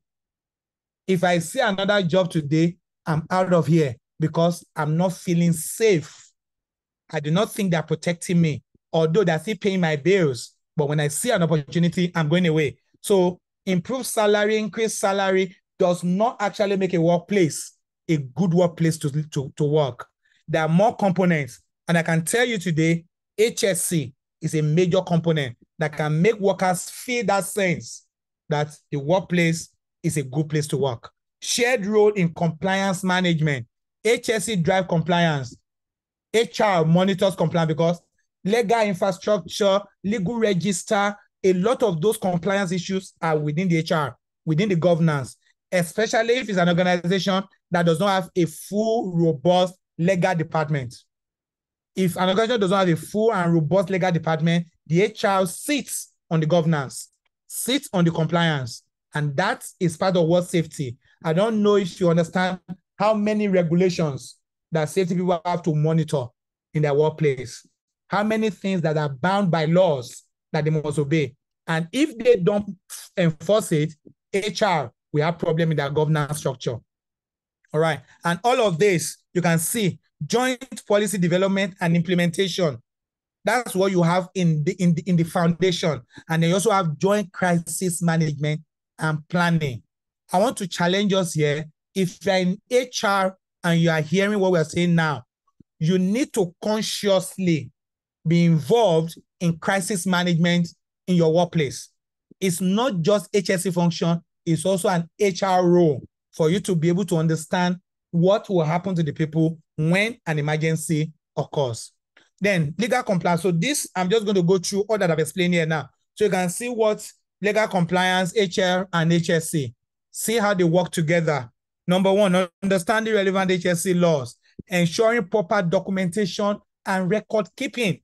If I see another job today, I'm out of here because I'm not feeling safe. I do not think they're protecting me, although they're still paying my bills. But when I see an opportunity, I'm going away. So improve salary, increase salary does not actually make a workplace a good workplace to, to, to work. There are more components. And I can tell you today, HSE is a major component that can make workers feel that sense that the workplace is a good place to work. Shared role in compliance management. HSE drive compliance. HR monitors compliance because legal infrastructure, legal register, a lot of those compliance issues are within the HR, within the governance, especially if it's an organization that does not have a full, robust legal department. If an organization does not have a full and robust legal department, the HR sits on the governance, sits on the compliance, and that is part of what safety. I don't know if you understand how many regulations that safety people have to monitor in their workplace, how many things that are bound by laws that they must obey. And if they don't enforce it, HR we have problem in their governance structure. All right. And all of this, you can see joint policy development and implementation. That's what you have in the in the in the foundation. And they also have joint crisis management and planning. I want to challenge us here. If you're in HR and you are hearing what we're saying now, you need to consciously be involved in crisis management in your workplace. It's not just HSE function, it's also an HR role for you to be able to understand what will happen to the people when an emergency occurs. Then legal compliance. So this, I'm just going to go through all that I've explained here now. So you can see what legal compliance, HR, and HSE, see how they work together. Number one, understanding relevant HSE laws, ensuring proper documentation and record keeping,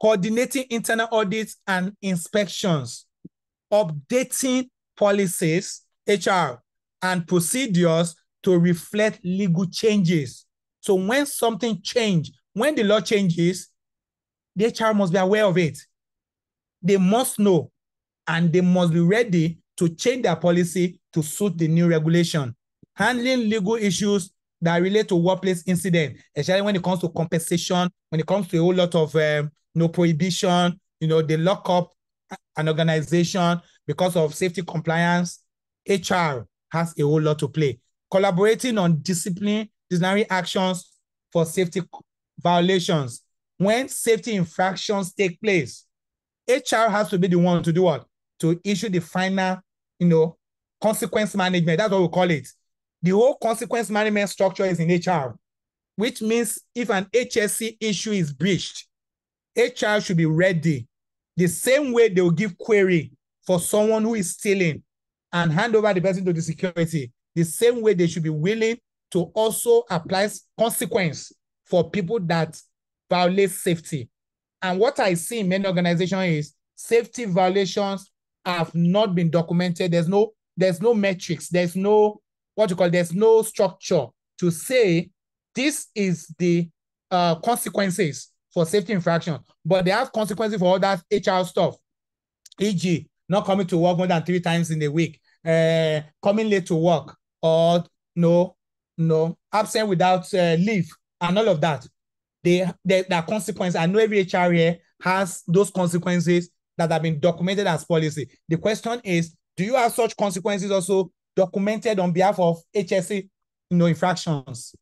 coordinating internal audits and inspections, updating policies, HR, and procedures to reflect legal changes. So when something change, when the law changes, the HR must be aware of it. They must know, and they must be ready to change their policy to suit the new regulation. Handling legal issues that relate to workplace incident, especially when it comes to compensation, when it comes to a whole lot of um, no prohibition, you know, they lock up an organization because of safety compliance. HR has a whole lot to play. Collaborating on discipline, disciplinary actions for safety violations. When safety infractions take place, HR has to be the one to do what? To issue the final, you know, consequence management. That's what we call it. The whole consequence management structure is in HR, which means if an HSE issue is breached, HR should be ready. The same way they will give query for someone who is stealing and hand over the person to the security, the same way they should be willing to also apply consequence for people that violate safety. And what I see in many organizations is safety violations have not been documented. There's no there's no metrics. There's no what you call there's no structure to say this is the uh, consequences for safety infraction, but they have consequences for all that HR stuff, e.g., not coming to work more than three times in a week, uh, coming late to work, or no, no, absent without uh, leave, and all of that. They, they, there are consequences. I know every HR has those consequences that have been documented as policy. The question is, do you have such consequences also documented on behalf of HSE you know, infractions?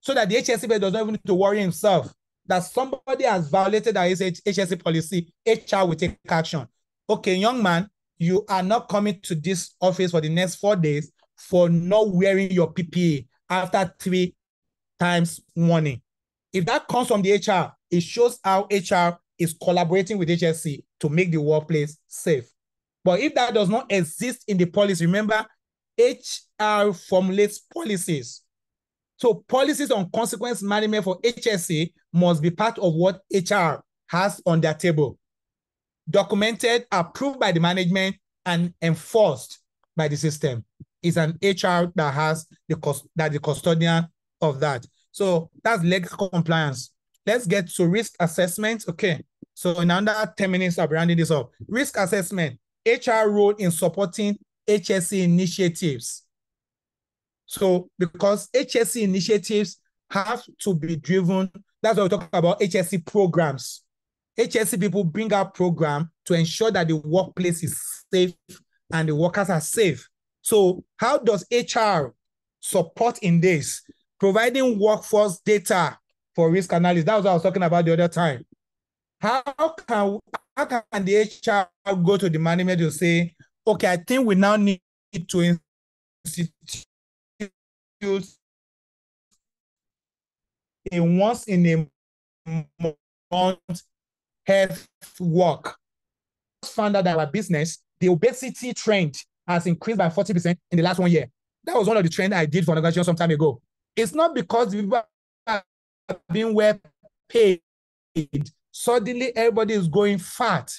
So that the HSE does not even need to worry himself that somebody has violated our HSE policy, HR will take action okay, young man, you are not coming to this office for the next four days for not wearing your PPE after three times warning. If that comes from the HR, it shows how HR is collaborating with HSE to make the workplace safe. But if that does not exist in the policy, remember, HR formulates policies. So policies on consequence management for HSE must be part of what HR has on their table documented, approved by the management, and enforced by the system. It's an HR that has the cost that the custodian of that. So that's legal compliance. Let's get to risk assessment. Okay. So in under 10 minutes, I'll be rounding this up. Risk assessment, HR role in supporting HSE initiatives. So because HSE initiatives have to be driven, that's why we talk about HSE programs. HSE people bring out program to ensure that the workplace is safe and the workers are safe. So how does HR support in this? providing workforce data for risk analysis. That was what I was talking about the other time. How can how can the HR go to the management to say, okay, I think we now need to institute a once in a month health walk. Found out that our business, the obesity trend has increased by 40% in the last one year. That was one of the trends I did for an some time ago. It's not because people are being well paid. Suddenly, everybody is going fat.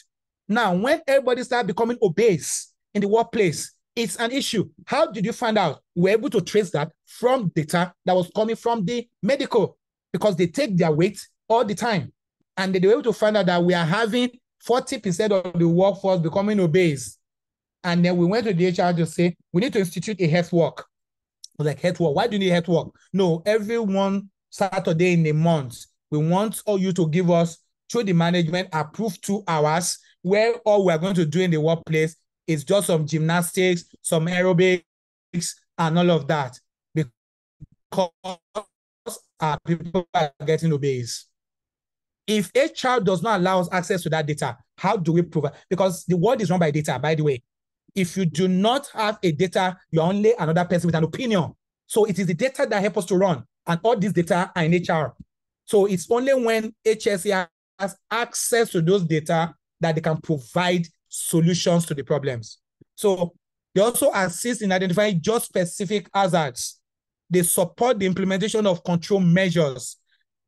Now, when everybody start becoming obese in the workplace, it's an issue. How did you find out? We're able to trace that from data that was coming from the medical because they take their weight all the time. And they were able to find out that we are having 40% of the workforce becoming obese. And then we went to the HR to say, we need to institute a health walk. Like, health walk? Why do you need health walk? No, every one Saturday in a month, we want all you to give us through the management approved two hours where all we're going to do in the workplace is just some gymnastics, some aerobics, and all of that. Because our people are getting obese. If HR does not allow us access to that data, how do we provide? Because the world is run by data, by the way. If you do not have a data, you're only another person with an opinion. So it is the data that helps us to run. And all these data are in HR. So it's only when HSE has access to those data that they can provide solutions to the problems. So they also assist in identifying just specific hazards. They support the implementation of control measures.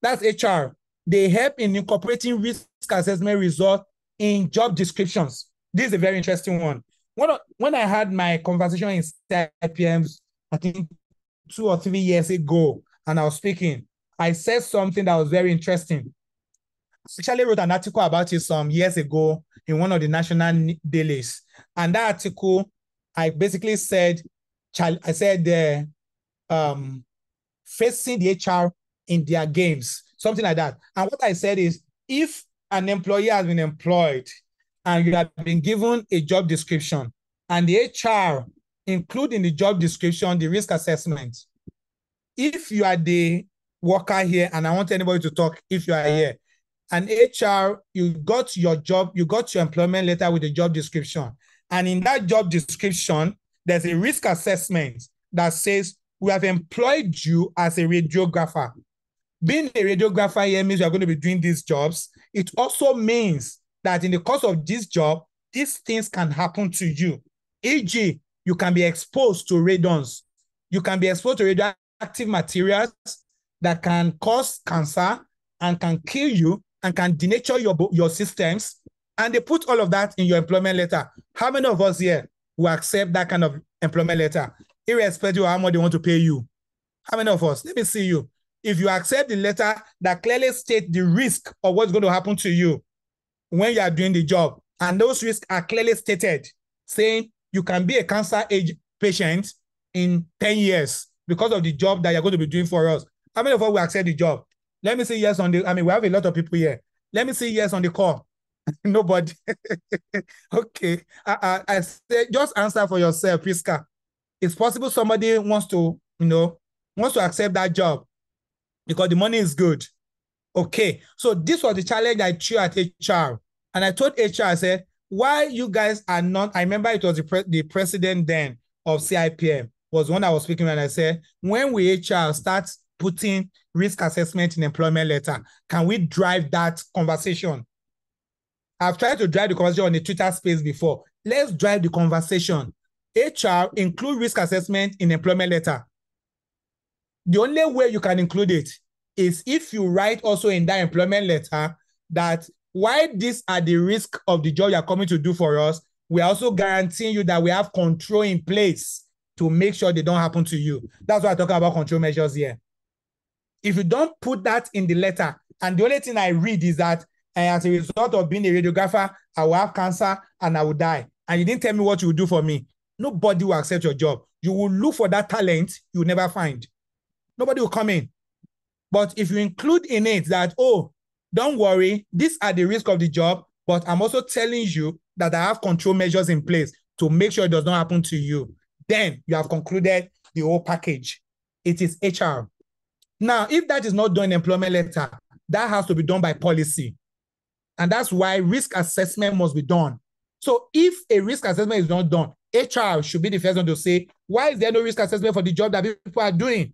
That's HR. They help in incorporating risk assessment results in job descriptions. This is a very interesting one. When, when I had my conversation in IPMs, I think two or three years ago, and I was speaking, I said something that was very interesting. I actually wrote an article about it some years ago in one of the national dailies. And that article, I basically said, I said, uh, um, facing the HR in their games, something like that. And what I said is, if an employee has been employed and you have been given a job description and the HR include in the job description the risk assessment, if you are the worker here, and I want anybody to talk if you are here, and HR, you got your job, you got your employment letter with the job description. And in that job description, there's a risk assessment that says, we have employed you as a radiographer. Being a radiographer here means you're going to be doing these jobs. It also means that in the course of this job, these things can happen to you. E.g., you can be exposed to radons. You can be exposed to radioactive materials that can cause cancer and can kill you and can denature your, your systems. And they put all of that in your employment letter. How many of us here will accept that kind of employment letter, irrespective of how much they want to pay you? How many of us? Let me see you. If you accept the letter that clearly states the risk of what's going to happen to you when you are doing the job, and those risks are clearly stated, saying you can be a cancer age patient in 10 years because of the job that you're going to be doing for us. How many of us will accept the job? Let me see yes on the. I mean, we have a lot of people here. Let me see yes on the call. Nobody. okay. I, I, I say just answer for yourself, Priska. It's possible somebody wants to, you know, wants to accept that job because the money is good. Okay. So this was the challenge I threw at HR. And I told HR, I said, why you guys are not, I remember it was the, pre the president then of CIPM was one I was speaking and I said, when we HR start putting risk assessment in employment letter? Can we drive that conversation? I've tried to drive the conversation on the Twitter space before. Let's drive the conversation. HR include risk assessment in employment letter. The only way you can include it is if you write also in that employment letter that why these are the risk of the job you're coming to do for us, we're also guaranteeing you that we have control in place to make sure they don't happen to you. That's why I talk about control measures here. If you don't put that in the letter, and the only thing I read is that and as a result of being a radiographer, I will have cancer and I will die. And you didn't tell me what you will do for me. Nobody will accept your job. You will look for that talent you never find. Nobody will come in. But if you include in it that, oh, don't worry, these are the risk of the job, but I'm also telling you that I have control measures in place to make sure it does not happen to you. Then you have concluded the whole package. It is HR Now, if that is not done in employment letter, that has to be done by policy. And that's why risk assessment must be done. So if a risk assessment is not done, HR should be the first one to say, why is there no risk assessment for the job that people are doing?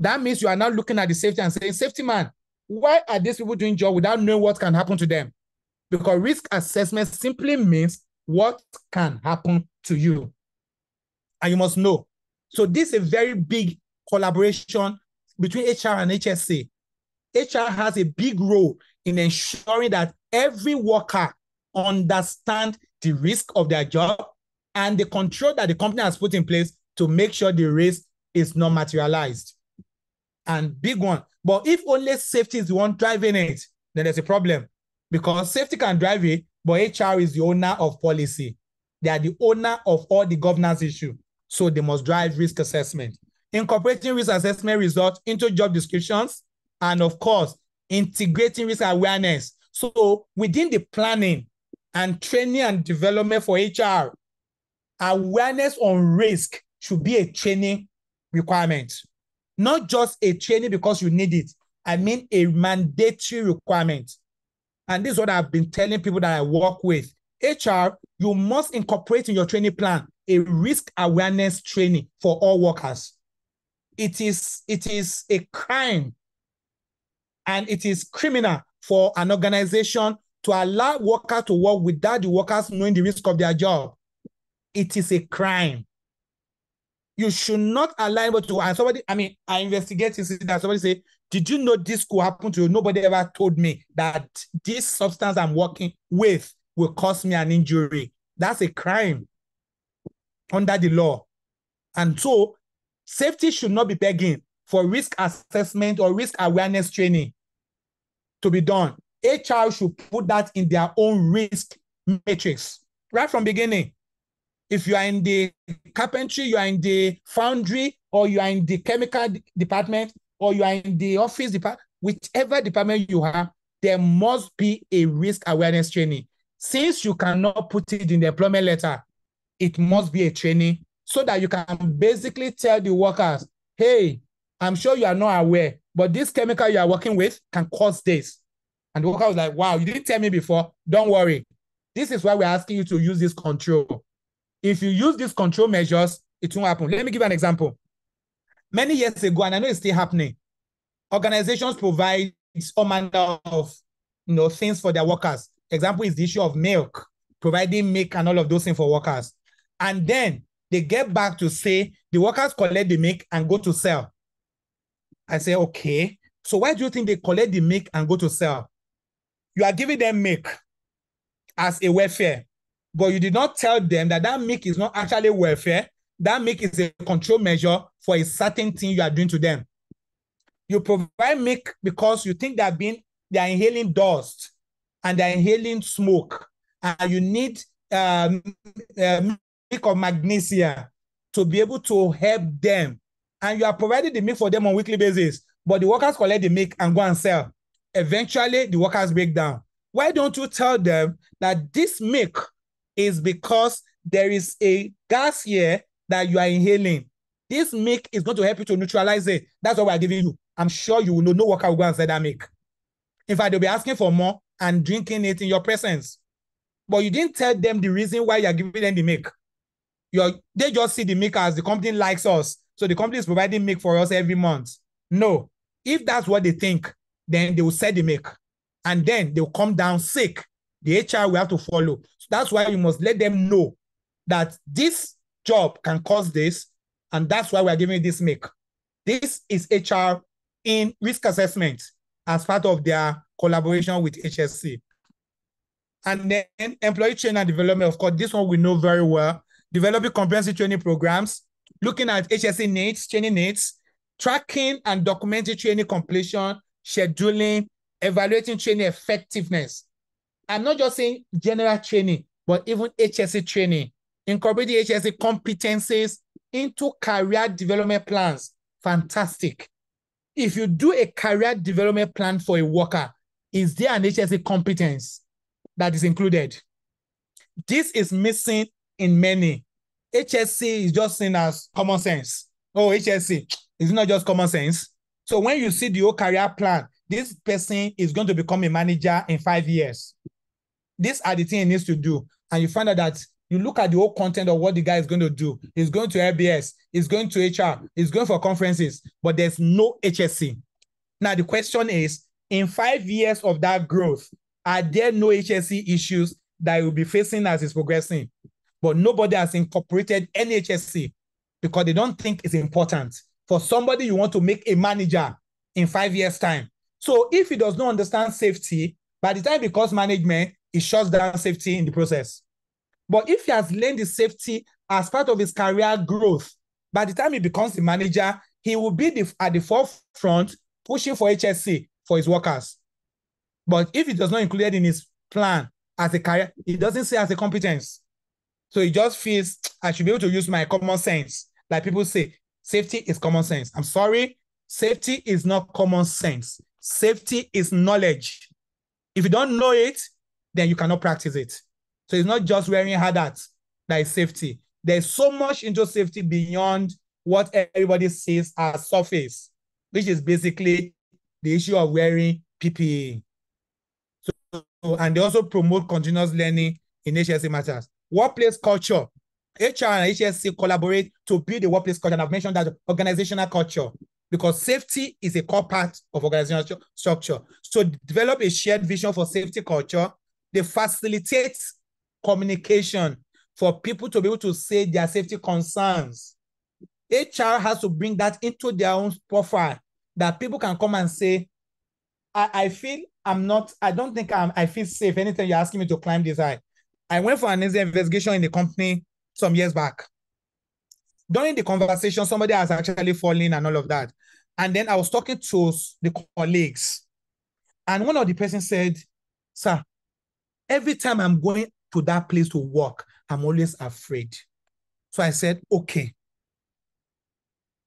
That means you are now looking at the safety and saying, safety man, why are these people doing job without knowing what can happen to them? Because risk assessment simply means what can happen to you. And you must know. So this is a very big collaboration between HR and HSE. HR has a big role in ensuring that every worker understand the risk of their job and the control that the company has put in place to make sure the risk is not materialized. And big one. But if only safety is the one driving it, then there's a problem because safety can drive it, but HR is the owner of policy. They are the owner of all the governance issue. So they must drive risk assessment. Incorporating risk assessment results into job descriptions and of course, integrating risk awareness. So within the planning and training and development for HR, awareness on risk should be a training requirement, not just a training because you need it. I mean a mandatory requirement. And this is what I've been telling people that I work with. HR, you must incorporate in your training plan a risk awareness training for all workers. It is, it is a crime and it is criminal for an organization to allow workers to work without the workers knowing the risk of their job. It is a crime. You should not allow anybody to, and somebody, I mean, I investigate investigated that somebody say, did you know this could happen to you? Nobody ever told me that this substance I'm working with will cause me an injury. That's a crime under the law. And so safety should not be begging for risk assessment or risk awareness training to be done. HR should put that in their own risk matrix right from beginning. If you are in the carpentry, you are in the foundry, or you are in the chemical department, or you are in the office department, whichever department you have, there must be a risk awareness training. Since you cannot put it in the employment letter, it must be a training so that you can basically tell the workers, hey, I'm sure you are not aware, but this chemical you are working with can cause this. And the worker was like, wow, you didn't tell me before. Don't worry. This is why we're asking you to use this control. If you use these control measures, it won't happen. Let me give an example. Many years ago, and I know it's still happening, organizations provide all manner of you know, things for their workers. Example is the issue of milk, providing milk and all of those things for workers. And then they get back to say the workers collect the milk and go to sell. I say, okay. So why do you think they collect the milk and go to sell? You are giving them milk as a welfare, but you did not tell them that that milk is not actually welfare. That milk is a control measure for a certain thing you are doing to them. You provide milk because you think they are being they are inhaling dust and they're inhaling smoke, and you need um, uh, milk of magnesia to be able to help them and you are providing the milk for them on weekly basis, but the workers collect the milk and go and sell. Eventually, the workers break down. Why don't you tell them that this milk is because there is a gas here that you are inhaling? This milk is going to help you to neutralize it. That's what we're giving you. I'm sure you will know no worker will go and sell that milk. In fact, they'll be asking for more and drinking it in your presence. But you didn't tell them the reason why you're giving them the milk. You're, they just see the milk as the company likes us so the company is providing milk for us every month. No. If that's what they think, then they will sell the milk. And then they'll come down sick. The HR will have to follow. So that's why you must let them know that this job can cause this. And that's why we're giving this make. This is HR in risk assessment as part of their collaboration with HSE. And then employee training and development, of course, this one we know very well. Developing comprehensive training programs looking at HSE needs, training needs, tracking and documenting training completion, scheduling, evaluating training effectiveness. I'm not just saying general training, but even HSE training, incorporating HSE competencies into career development plans. Fantastic. If you do a career development plan for a worker, is there an HSE competence that is included? This is missing in many. HSE is just seen as common sense. Oh, HSE is not just common sense. So when you see the whole career plan, this person is going to become a manager in five years. These are the things he needs to do. And you find out that you look at the whole content of what the guy is going to do. He's going to LBS, he's going to HR, he's going for conferences, but there's no HSE. Now, the question is in five years of that growth, are there no HSE issues that he will be facing as he's progressing? But nobody has incorporated any HSE because they don't think it's important for somebody you want to make a manager in five years' time. So if he does not understand safety, by the time he becomes management, he shuts down safety in the process. But if he has learned the safety as part of his career growth, by the time he becomes the manager, he will be the, at the forefront pushing for HSE for his workers. But if it does not include it in his plan as a career, he doesn't see as a competence. So he just feels I should be able to use my common sense. Like people say, safety is common sense. I'm sorry, safety is not common sense. Safety is knowledge. If you don't know it, then you cannot practice it. So it's not just wearing hard hats that is safety. There's so much into safety beyond what everybody sees as surface, which is basically the issue of wearing PPE. So, and they also promote continuous learning in HSE matters. Workplace culture. HR and HSE collaborate to build the workplace culture. And I've mentioned that organizational culture because safety is a core part of organizational structure. So develop a shared vision for safety culture. They facilitate communication for people to be able to say their safety concerns. HR has to bring that into their own profile that people can come and say, I, I feel I'm not, I don't think I'm, I feel safe anytime you're asking me to climb this high. I went for an investigation in the company some years back. During the conversation, somebody has actually fallen and all of that. And then I was talking to the colleagues, and one of the persons said, Sir, every time I'm going to that place to work, I'm always afraid. So I said, Okay.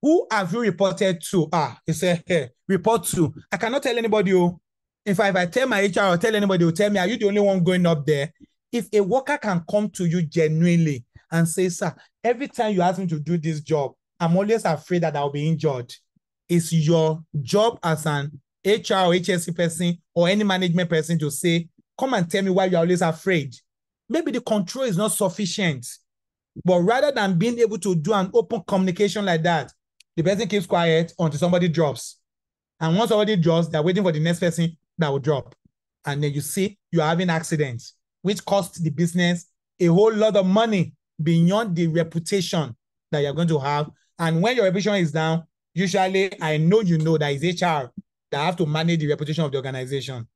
Who have you reported to? Ah, he said, Hey, report to. I cannot tell anybody. Oh. In fact, if I tell my HR or tell anybody, will tell me, Are you the only one going up there? If a worker can come to you genuinely and say, Sir, every time you ask me to do this job, I'm always afraid that I'll be injured. It's your job as an HR or HSE person or any management person to say, Come and tell me why you're always afraid. Maybe the control is not sufficient. But rather than being able to do an open communication like that, the person keeps quiet until somebody drops. And once somebody drops, they're waiting for the next person that will drop. And then you see you're having accidents, which cost the business a whole lot of money beyond the reputation that you're going to have. And when your reputation is down, usually I know you know that it's HR that have to manage the reputation of the organization.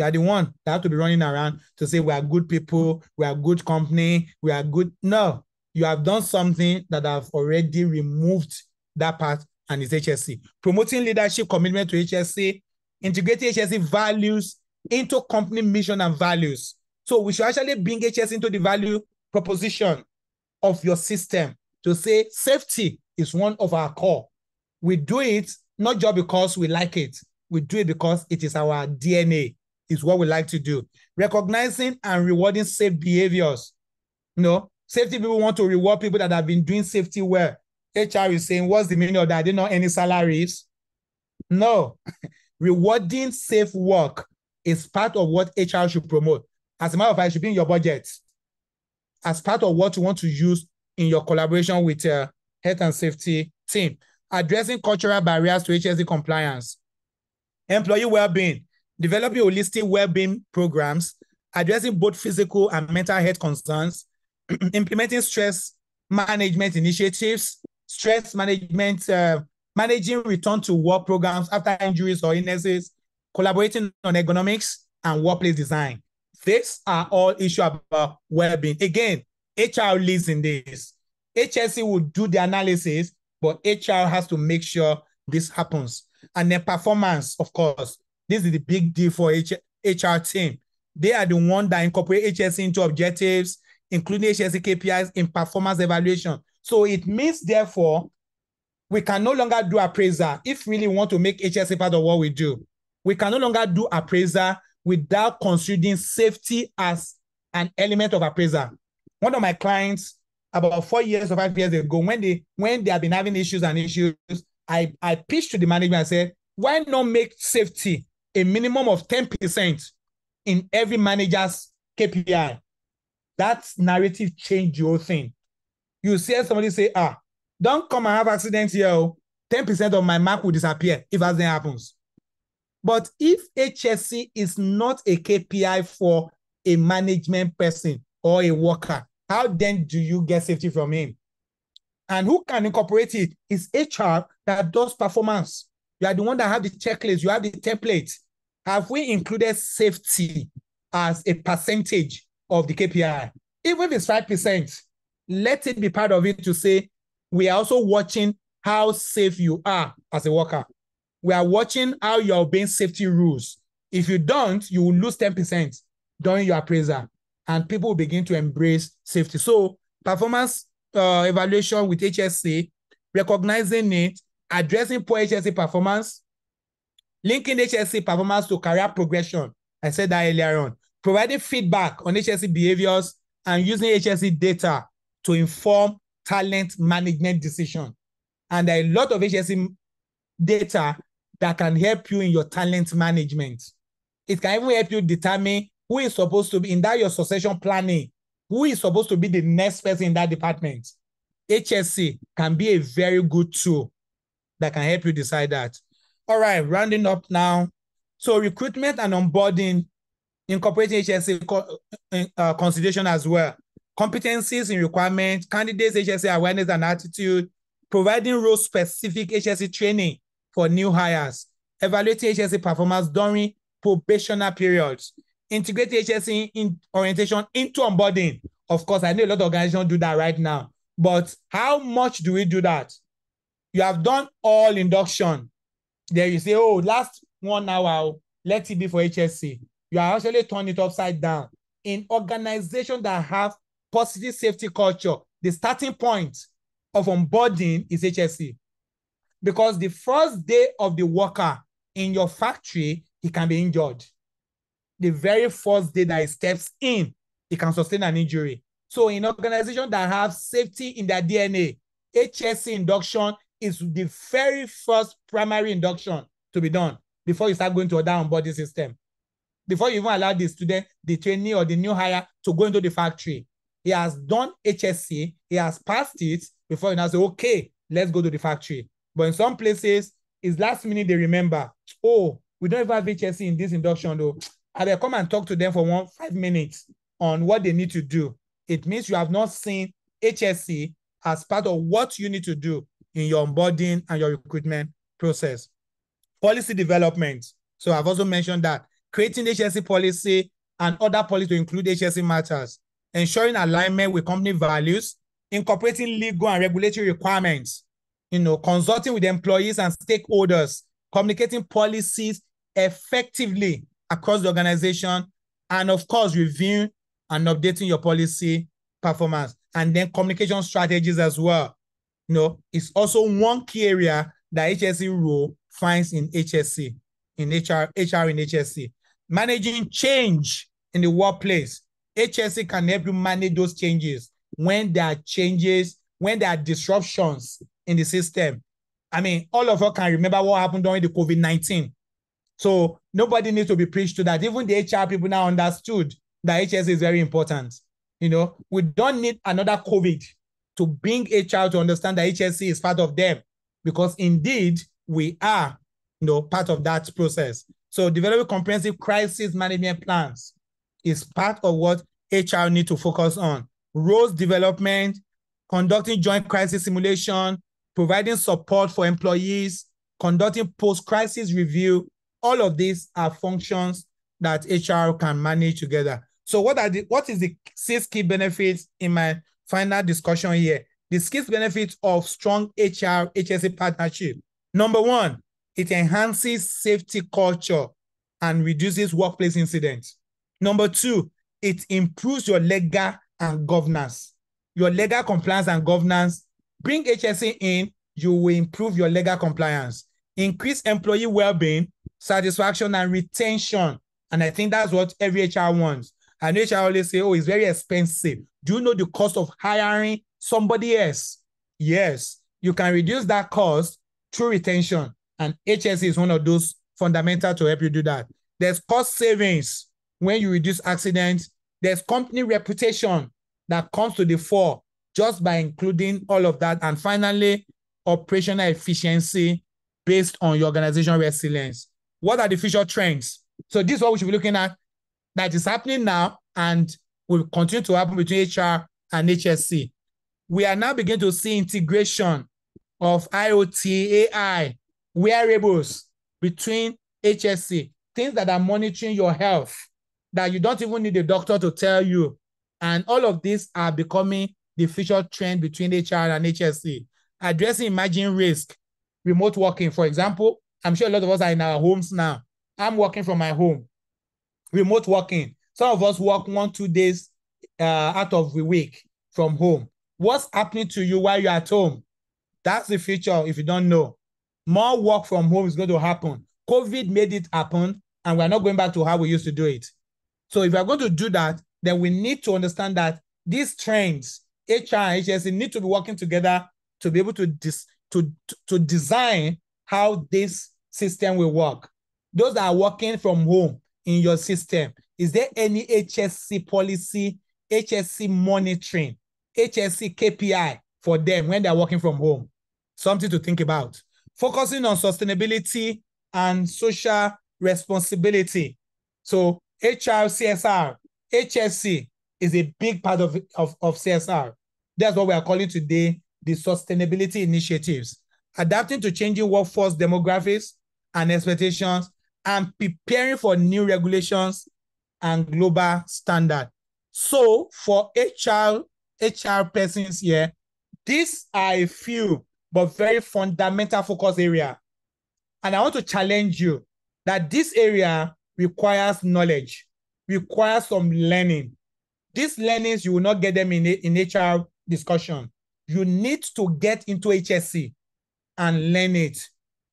They are the one that have to be running around to say we are good people, we are good company, we are good. No, you have done something that have already removed that part and it's HSE. Promoting leadership commitment to HSE, integrating HSE values into company mission and values. So we should actually bring HSE into the value proposition of your system to say safety is one of our core. We do it not just because we like it, we do it because it is our DNA, is what we like to do. Recognizing and rewarding safe behaviors. You know, safety people want to reward people that have been doing safety well. HR is saying, what's the meaning of that? Didn't know any salaries. No, rewarding safe work is part of what HR should promote. As a matter of fact, it should be in your budget as part of what you want to use in your collaboration with uh, health and safety team. Addressing cultural barriers to HSE compliance. Employee well-being. Developing holistic well-being programs. Addressing both physical and mental health concerns. implementing stress management initiatives. Stress management, uh, managing return to work programs after injuries or illnesses. Collaborating on ergonomics and workplace design. These are all issues about well-being. Again, HR leads in this. HSE will do the analysis, but HR has to make sure this happens. And then performance, of course. This is the big deal for H HR team. They are the one that incorporate HSE into objectives, including HSE KPIs in performance evaluation. So it means, therefore, we can no longer do appraiser if really want to make HSE part of what we do. We can no longer do appraiser without considering safety as an element of appraisal. One of my clients, about four years or five years ago, when they when they have been having issues and issues, I, I pitched to the management and said, Why not make safety a minimum of 10% in every manager's KPI? That narrative change your thing. You see somebody say, ah, don't come and have accident here. 10% of my mark will disappear if accident happens. But if HSE is not a KPI for a management person or a worker, how then do you get safety from him? And who can incorporate it? It's HR that does performance. You are the one that have the checklist, you have the template. Have we included safety as a percentage of the KPI? Even if it's 5%, let it be part of it to say, we are also watching how safe you are as a worker. We are watching how you're obeying safety rules. If you don't, you will lose 10% during your appraisal and people begin to embrace safety. So performance uh, evaluation with HSE, recognizing it, addressing poor HSE performance, linking HSE performance to career progression. I said that earlier on. Providing feedback on HSE behaviors and using HSE data to inform talent management decision. And a lot of HSE data that can help you in your talent management. It can even help you determine who is supposed to be in that your succession planning, who is supposed to be the next person in that department. HSE can be a very good tool that can help you decide that. All right, rounding up now. So recruitment and onboarding, incorporating HSE uh, consideration as well. Competencies in requirements, candidates HSE awareness and attitude, providing role-specific HSE training for new hires, evaluating HSE performance during probational periods, integrating HSE in orientation into onboarding. Of course, I know a lot of organizations do that right now, but how much do we do that? You have done all induction. There you say, oh, last one hour, oh, let it be for HSE. You are actually turning it upside down. In organizations that have positive safety culture, the starting point of onboarding is HSE. Because the first day of the worker in your factory, he can be injured. The very first day that he steps in, he can sustain an injury. So in organizations that have safety in their DNA, HSE induction is the very first primary induction to be done before you start going to other onboarding system. Before you even allow the student, the trainee or the new hire to go into the factory. He has done HSE, he has passed it before you now say, okay, let's go to the factory. But in some places, it's last minute they remember, oh, we don't even have HSE in this induction though. I will come and talk to them for one five minutes on what they need to do. It means you have not seen HSE as part of what you need to do in your onboarding and your recruitment process. Policy development. So I've also mentioned that creating HSE policy and other policy to include HSE matters, ensuring alignment with company values, incorporating legal and regulatory requirements, you know, consulting with employees and stakeholders, communicating policies effectively across the organization, and of course, reviewing and updating your policy performance, and then communication strategies as well. You know, it's also one key area that HSE role finds in HSE, in HR, HR in HSE. Managing change in the workplace. HSE can help you manage those changes when there are changes, when there are disruptions in the system. I mean, all of us can remember what happened during the COVID 19. So nobody needs to be preached to that. Even the HR people now understood that HS is very important. You know, we don't need another COVID to bring HR to understand that HSE is part of them because indeed we are, you know, part of that process. So developing comprehensive crisis management plans is part of what HR need to focus on. Roles development, conducting joint crisis simulation, providing support for employees, conducting post-crisis review. All of these are functions that HR can manage together. So what are the what is the six key benefits in my final discussion here? The six benefits of strong HR HSE partnership. Number one, it enhances safety culture and reduces workplace incidents. Number two, it improves your legal and governance. Your legal compliance and governance Bring HSE in, you will improve your legal compliance, increase employee well-being, satisfaction, and retention. And I think that's what every HR wants. And HR always say, oh, it's very expensive. Do you know the cost of hiring somebody else? Yes, you can reduce that cost through retention. And HSE is one of those fundamental to help you do that. There's cost savings when you reduce accidents. There's company reputation that comes to the fore just by including all of that. And finally, operational efficiency based on your organizational resilience. What are the future trends? So this is what we should be looking at that is happening now and will continue to happen between HR and HSE. We are now beginning to see integration of IoT, AI, wearables between HSE, things that are monitoring your health that you don't even need a doctor to tell you. And all of these are becoming the future trend between HR and HSE. Addressing emerging risk, remote working, for example. I'm sure a lot of us are in our homes now. I'm working from my home. Remote working. Some of us work one, two days uh, out of the week from home. What's happening to you while you're at home? That's the future if you don't know. More work from home is going to happen. COVID made it happen, and we're not going back to how we used to do it. So if we're going to do that, then we need to understand that these trends, HR and need to be working together to be able to, to, to design how this system will work. Those that are working from home in your system, is there any HSE policy, HSE monitoring, HSE KPI for them when they're working from home? Something to think about. Focusing on sustainability and social responsibility. So HR, CSR, HSE is a big part of, of, of CSR. That's what we are calling today the sustainability initiatives, adapting to changing workforce demographics and expectations, and preparing for new regulations and global standard. So for HR, HR persons here, these are a few but very fundamental focus area. And I want to challenge you that this area requires knowledge, requires some learning. These learnings, you will not get them in, in HR discussion. You need to get into HSE and learn it.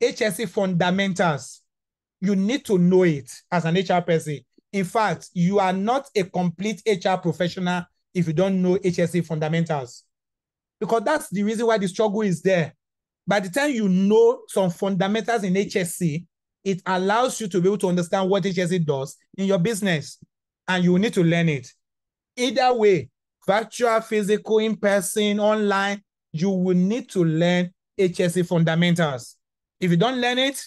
HSE fundamentals, you need to know it as an HR person. In fact, you are not a complete HR professional if you don't know HSE fundamentals. Because that's the reason why the struggle is there. By the time you know some fundamentals in HSE, it allows you to be able to understand what HSE does in your business, and you need to learn it. Either way, virtual, physical, in person, online, you will need to learn HSE fundamentals. If you don't learn it,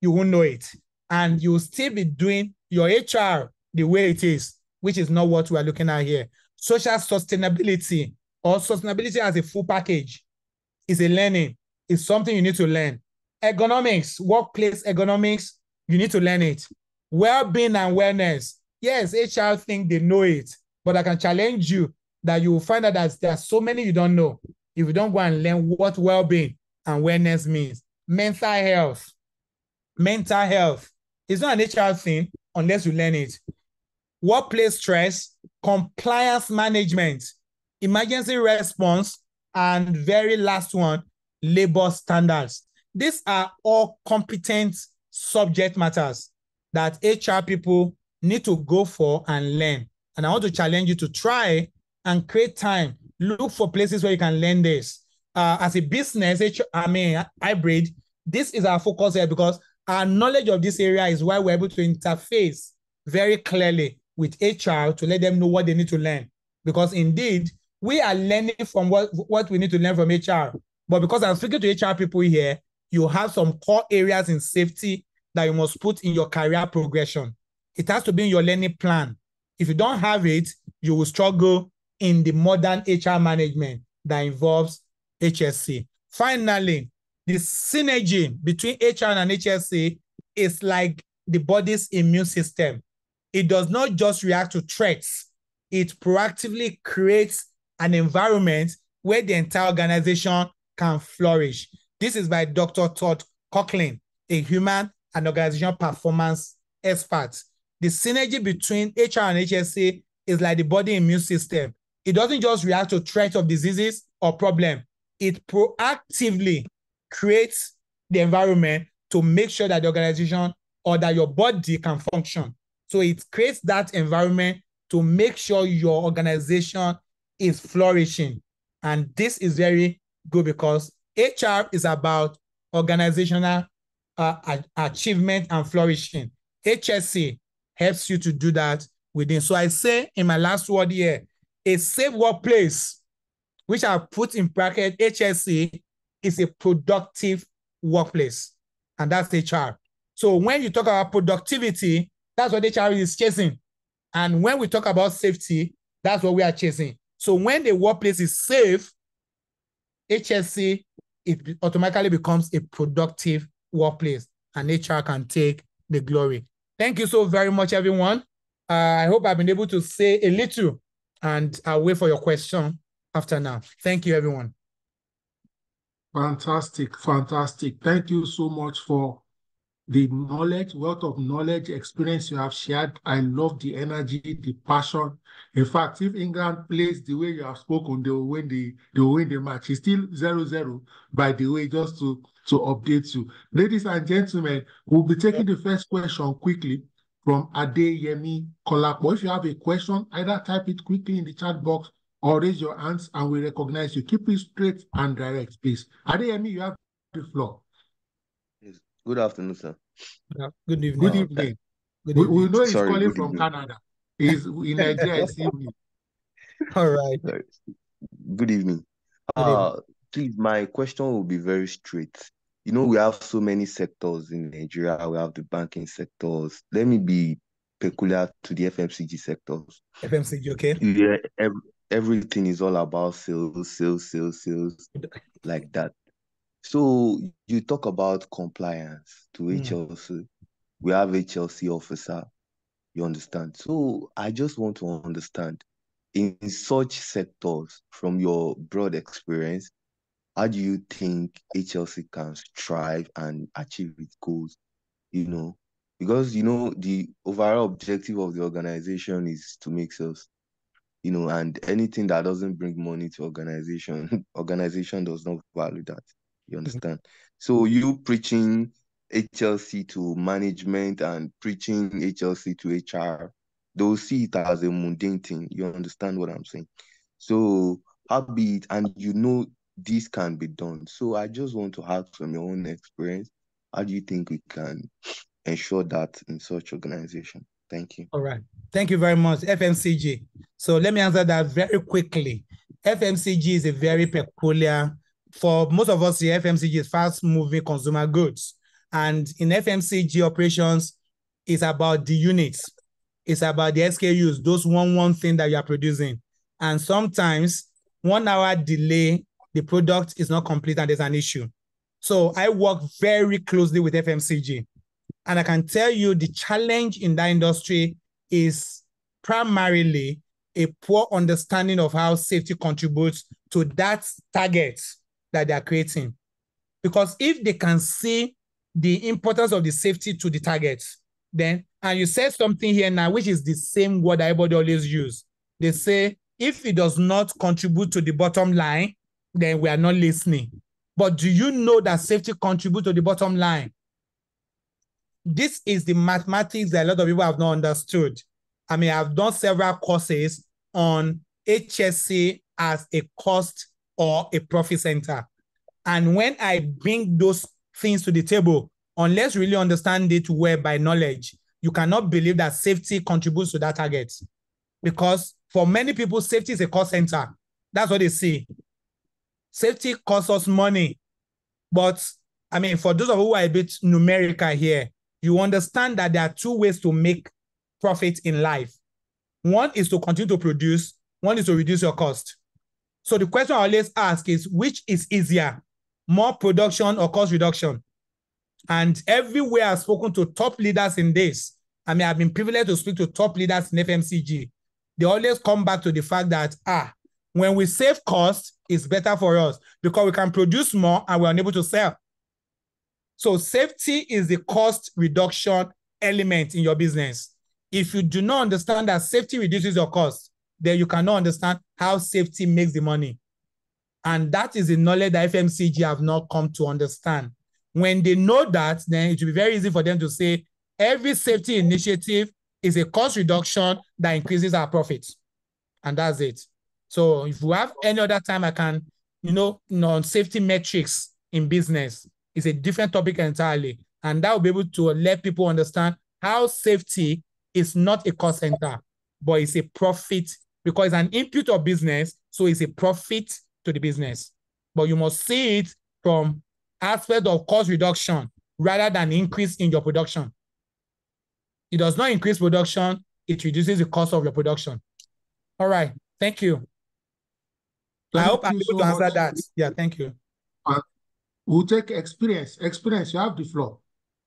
you won't know it. And you'll still be doing your HR the way it is, which is not what we're looking at here. Social sustainability or sustainability as a full package is a learning is something you need to learn. Ergonomics, workplace ergonomics, you need to learn it. Well-being and wellness. Yes, HR think they know it, but I can challenge you that you will find out that there are so many you don't know if you don't go and learn what well-being and wellness means. Mental health. Mental health. It's not a HR thing unless you learn it. Workplace stress, compliance management, emergency response, and very last one, labor standards. These are all competent subject matters that HR people need to go for and learn. And I want to challenge you to try and create time. Look for places where you can learn this. Uh, as a business, HR, I mean, hybrid, this is our focus here because our knowledge of this area is why we're able to interface very clearly with HR to let them know what they need to learn. Because indeed, we are learning from what, what we need to learn from HR. But because I'm speaking to HR people here, you have some core areas in safety that you must put in your career progression. It has to be in your learning plan. If you don't have it, you will struggle in the modern HR management that involves HSE. Finally, the synergy between HR and HSE is like the body's immune system. It does not just react to threats, it proactively creates an environment where the entire organization can flourish. This is by Dr. Todd Conklin, a human and organizational performance expert. The synergy between HR and HSE is like the body immune system. It doesn't just react to threats of diseases or problem. It proactively creates the environment to make sure that the organization or that your body can function. So it creates that environment to make sure your organization is flourishing. And this is very good because HR is about organizational uh, achievement and flourishing. HSE helps you to do that within. So I say in my last word here, a safe workplace, which I put in bracket HSE, is a productive workplace. And that's HR. So when you talk about productivity, that's what HR is chasing. And when we talk about safety, that's what we are chasing. So when the workplace is safe, HSE, it automatically becomes a productive workplace and HR can take the glory. Thank you so very much, everyone. Uh, I hope I've been able to say a little and I'll wait for your question after now. Thank you, everyone. Fantastic, fantastic. Thank you so much for the knowledge, wealth of knowledge, experience you have shared. I love the energy, the passion. In fact, if England plays the way you have spoken, they will win the they will win the match. It's still 0-0, by the way, just to, to update you. Ladies and gentlemen, we'll be taking the first question quickly from Adeyemi Kolapo. If you have a question, either type it quickly in the chat box or raise your hands and we recognize you. Keep it straight and direct, please. Adeyemi, you have the floor. Yes. Good afternoon, sir. Yeah, good evening. Good evening. Good We, evening. we know he's Sorry, calling from evening. Canada. He's in Nigeria. it's evening. All right. Sorry. Good evening. Good evening. Uh, please, my question will be very straight. You know, we have so many sectors in Nigeria. We have the banking sectors. Let me be peculiar to the FMCG sectors. FMCG, okay? Yeah, ev everything is all about sales, sales, sales, sales, like that. So you talk about compliance to Mm. HLC. We have HLC officer. You understand? So I just want to understand in such sectors, from your broad experience, how do you think HLC can strive and achieve its goals? You know, because you know the overall objective of the organization is to make sales. You know, and anything that doesn't bring money to organization, organization does not value that. You mm-hmm. understand? So you preaching HLC to management and preaching HLC to HR, they'll see it as a mundane thing. You understand what I'm saying? So how be and you know this can be done. So I just want to ask from your own experience, how do you think we can ensure that in such organization? Thank you. All right. Thank you very much. FMCG. So let me answer that very quickly. FMCG is a very peculiar, for most of us, the FMCG is fast moving consumer goods. And in FMCG operations, it's about the units, it's about the SKUs, those one one thing that you are producing. And sometimes one hour delay, the product is not complete and there's an issue. So I work very closely with FMCG. And I can tell you the challenge in that industry is primarily a poor understanding of how safety contributes to that target that they are creating. Because if they can see the importance of the safety to the target, then, and you said something here now, which is the same word everybody always use. They say, if it does not contribute to the bottom line, then we are not listening. But do you know that safety contributes to the bottom line? This is the mathematics that a lot of people have not understood. I mean, I've done several courses on HSE as a cost or a profit center. And when I bring those things to the table, unless you really understand it well by knowledge, you cannot believe that safety contributes to that target. Because for many people, safety is a cost center. That's what they see. Safety costs us money. But I mean, for those of you who are a bit numerical here, you understand that there are two ways to make profit in life. One is to continue to produce, one is to reduce your cost. So the question I always ask is which is easier, more production or cost reduction? And everywhere I've spoken to top leaders in this, I mean, I've been privileged to speak to top leaders in FMCG. They always come back to the fact that, ah, when we save cost, it's better for us because we can produce more and we're unable to sell. So safety is the cost reduction element in your business. If you do not understand that safety reduces your cost, then you cannot understand how safety makes the money. And that is the knowledge that FMCG have not come to understand. When they know that, then it will be very easy for them to say every safety initiative is a cost reduction that increases our profits. And that's it. So if you have any other time I can, you know, on safety metrics in business, it's a different topic entirely. And that will be able to let people understand how safety is not a cost center, but it's a profit because it's an input of business. So it's a profit to the business. But you must see it from aspect of cost reduction rather than increase in your production. It does not increase production, it reduces the cost of your production. All right, thank you. I hope I'm able so to answer much. that. Yeah, thank you. Uh, We'll take experience. Experience, you have the floor.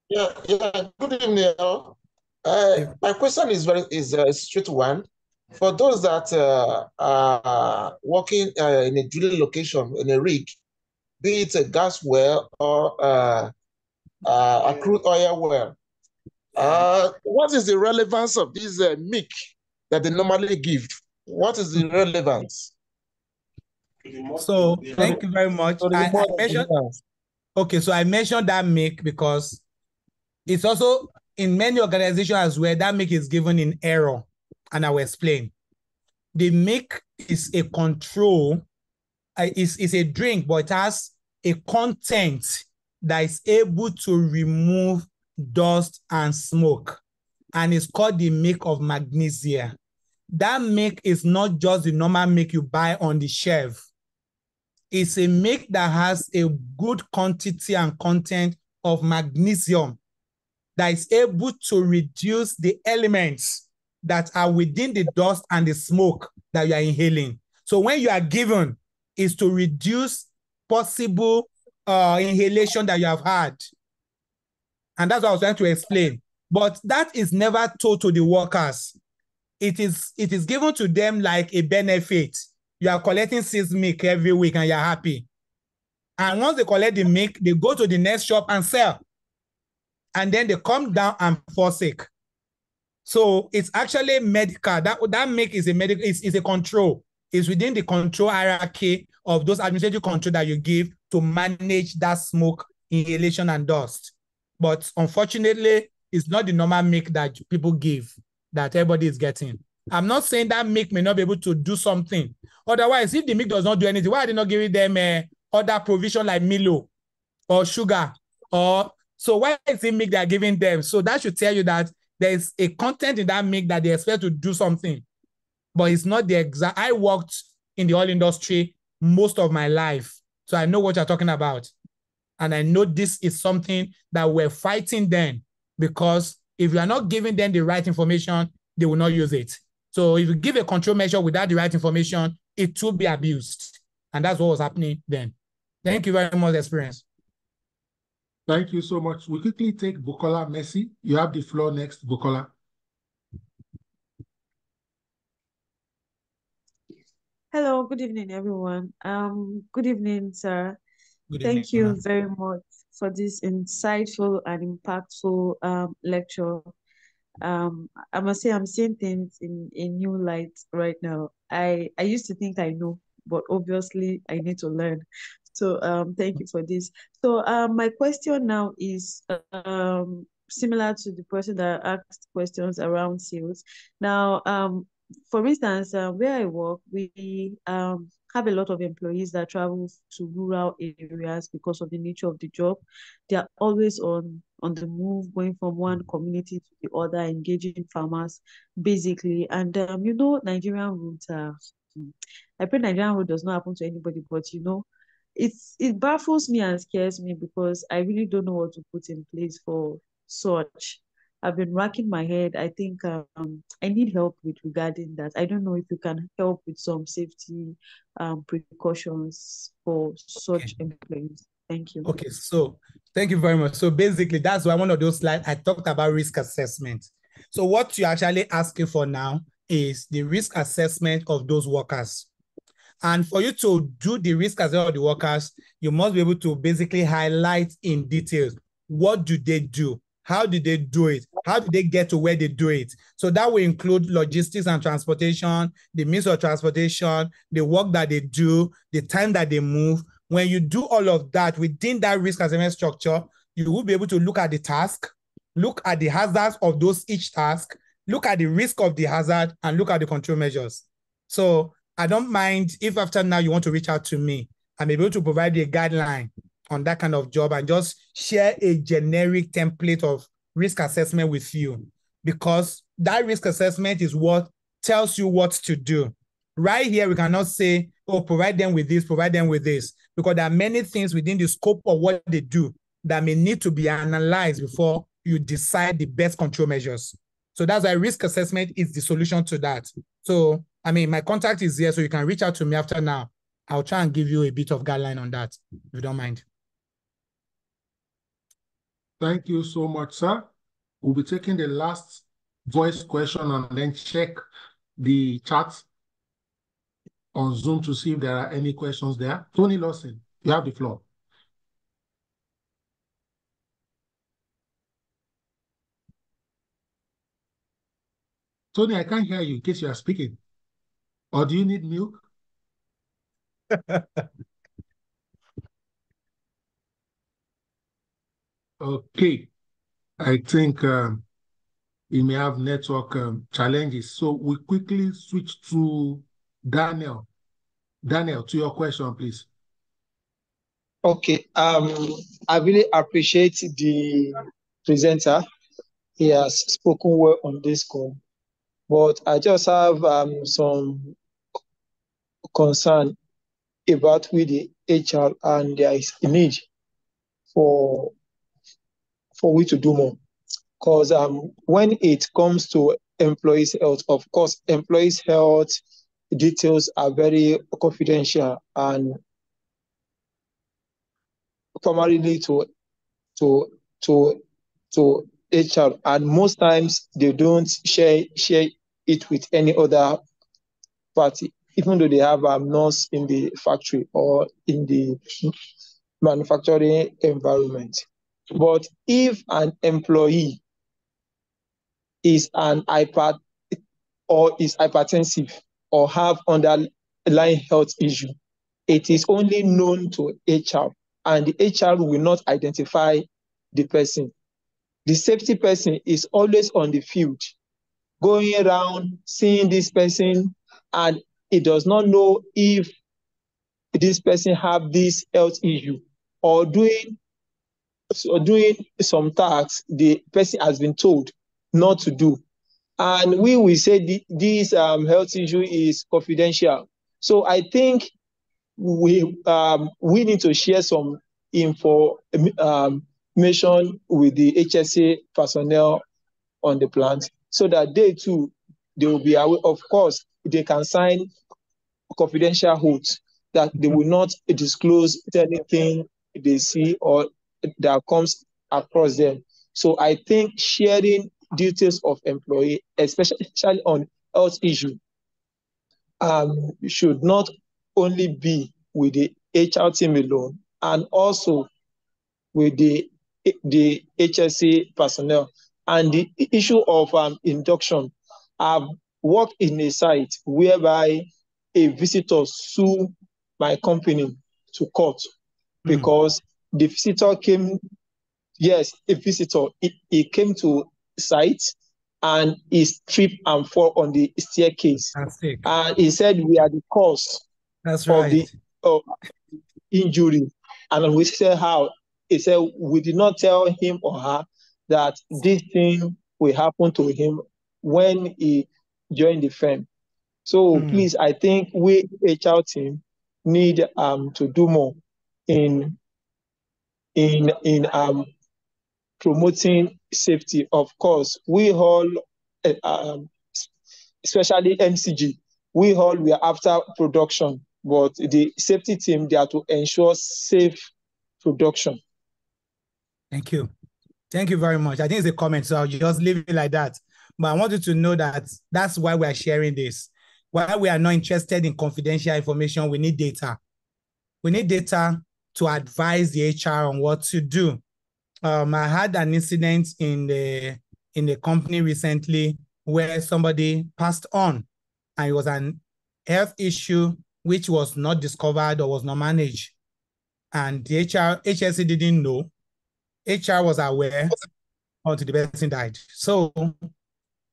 Yeah, yeah. Good evening. all. Uh, my question is very is a straight one. For those that uh, are working uh, in a drilling location in a rig, be it a gas well or uh, uh, a crude oil well, uh, what is the relevance of this uh, mic that they normally give? What is the relevance? So thank you very much. So I, I mentioned relevance. Okay, so I mentioned that make because it's also in many organizations as well, that make is given in error. And I will explain. The make is a control, uh, is, is a drink, but it has a content that is able to remove dust and smoke. And it's called the milk of magnesia. That make is not just the normal make you buy on the shelf. It's a make that has a good quantity and content of magnesium that is able to reduce the elements that are within the dust and the smoke that you are inhaling. So when you are given is to reduce possible uh, inhalation that you have had. And that's what I was trying to explain. But that is never told to the workers. It is it is given to them like a benefit. You are collecting six milk every week and you're happy. And once they collect the milk, they go to the next shop and sell. And then they come down and forsake. So it's actually medical. That that make is a medical is, is a control. It's within the control hierarchy of those administrative control that you give to manage that smoke, inhalation, and dust. But unfortunately, it's not the normal make that people give that everybody is getting. I'm not saying that make may not be able to do something. Otherwise, if the milk does not do anything, why are they not giving them uh, other provision like Milo or sugar? Or so why is it milk they're giving them? So that should tell you that there's a content in that milk that they expect to do something, but it's not the exact. I worked in the oil industry most of my life, so I know what you're talking about, and I know this is something that we're fighting then because if you are not giving them the right information, they will not use it. So if you give a control measure without the right information, it will be abused, and that's what was happening then. Thank you very much, experience. Thank you so much. We quickly take Bukola Messi. You have the floor next, Bukola. Hello, good evening, everyone. Um, good evening, sir. Good Thank evening, you ma'am. very much for this insightful and impactful um, lecture. Um, I must say I'm seeing things in a new light right now. I I used to think I know, but obviously I need to learn. So um, thank you for this. So um, my question now is um similar to the person that asked questions around sales. Now um for instance, uh, where I work, we um, have a lot of employees that travel to rural areas because of the nature of the job. They are always on on the move, going from one community to the other, engaging farmers, basically. And um, you know, Nigerian roads are. I pray Nigerian road does not happen to anybody, but you know, it's it baffles me and scares me because I really don't know what to put in place for such. I've been racking my head. I think um, I need help with regarding that. I don't know if you can help with some safety um, precautions for such employees. Thank you. Okay, so thank you very much. So basically, that's why one of those slides I talked about risk assessment. So what you're actually asking for now is the risk assessment of those workers. And for you to do the risk assessment of the workers, you must be able to basically highlight in details what do they do, how did they do it, how did they get to where they do it. So that will include logistics and transportation, the means of transportation, the work that they do, the time that they move. When you do all of that within that risk assessment structure, you will be able to look at the task, look at the hazards of those each task, look at the risk of the hazard, and look at the control measures. So I don't mind if after now you want to reach out to me, I'm able to provide you a guideline on that kind of job and just share a generic template of risk assessment with you because that risk assessment is what tells you what to do. Right here, we cannot say, oh, provide them with this, provide them with this, because there are many things within the scope of what they do that may need to be analyzed before you decide the best control measures. So that's why risk assessment is the solution to that. So, I mean, my contact is here, so you can reach out to me after now. I'll try and give you a bit of guideline on that, if you don't mind. Thank you so much, sir. We'll be taking the last voice question and then check the chat on Zoom to see if there are any questions there. Tony Lawson, you have the floor. Tony, I can't hear you in case you are speaking. Or do you need milk? okay. I think um, we may have network um, challenges. So we quickly switch to Daniel. Daniel, to your question, please. Okay. Um, I really appreciate the presenter. He has spoken well on this call, but I just have um, some concern about with the HR, and there is a need for for we to do more. Because um, when it comes to employees' health, of course, employees' health details are very confidential and primarily to to to to HR, and most times they don't share share it with any other party, even though they have a um, nurse in the factory or in the manufacturing environment. But if an employee is an hyper or is hypertensive or have underlying health issue, it is only known to HR and the HR will not identify the person. The safety person is always on the field, going around, seeing this person, and it does not know if this person have this health issue or doing so doing some tasks the person has been told not to do and we will say the, this um, health issue is confidential so i think we um, we need to share some info um, information with the HSE personnel on the plant so that they too they will be aware. Of course, they can sign confidential oaths that they will not disclose anything they see or that comes across them. So I think sharing details of employee, especially on health issue, um, should not only be with the HR team alone, and also with the the HSE personnel. And the issue of um, induction, I've worked in a site whereby a visitor sued my company to court mm. because the visitor came, yes, a visitor, he, he came to site and he tripped and fall on the staircase. And he said we are the cause That's of right. the of injury. And we said how? He said we did not tell him or her that this thing will happen to him when he joined the firm. So mm. please, I think we HR team need um to do more in in in um promoting safety. Of course, we all, uh, um, especially MCG, we all we are after production, but the safety team they are to ensure safe production. Thank you. Thank you very much. I think it's a comment, so I'll just leave it like that. But I want you to know that that's why we are sharing this. Why we are not interested in confidential information, we need data. We need data to advise the HR on what to do. Um, I had an incident in the in the company recently where somebody passed on, and it was an health issue which was not discovered or was not managed, and the HR HSE didn't know. HR was aware until the person died. So,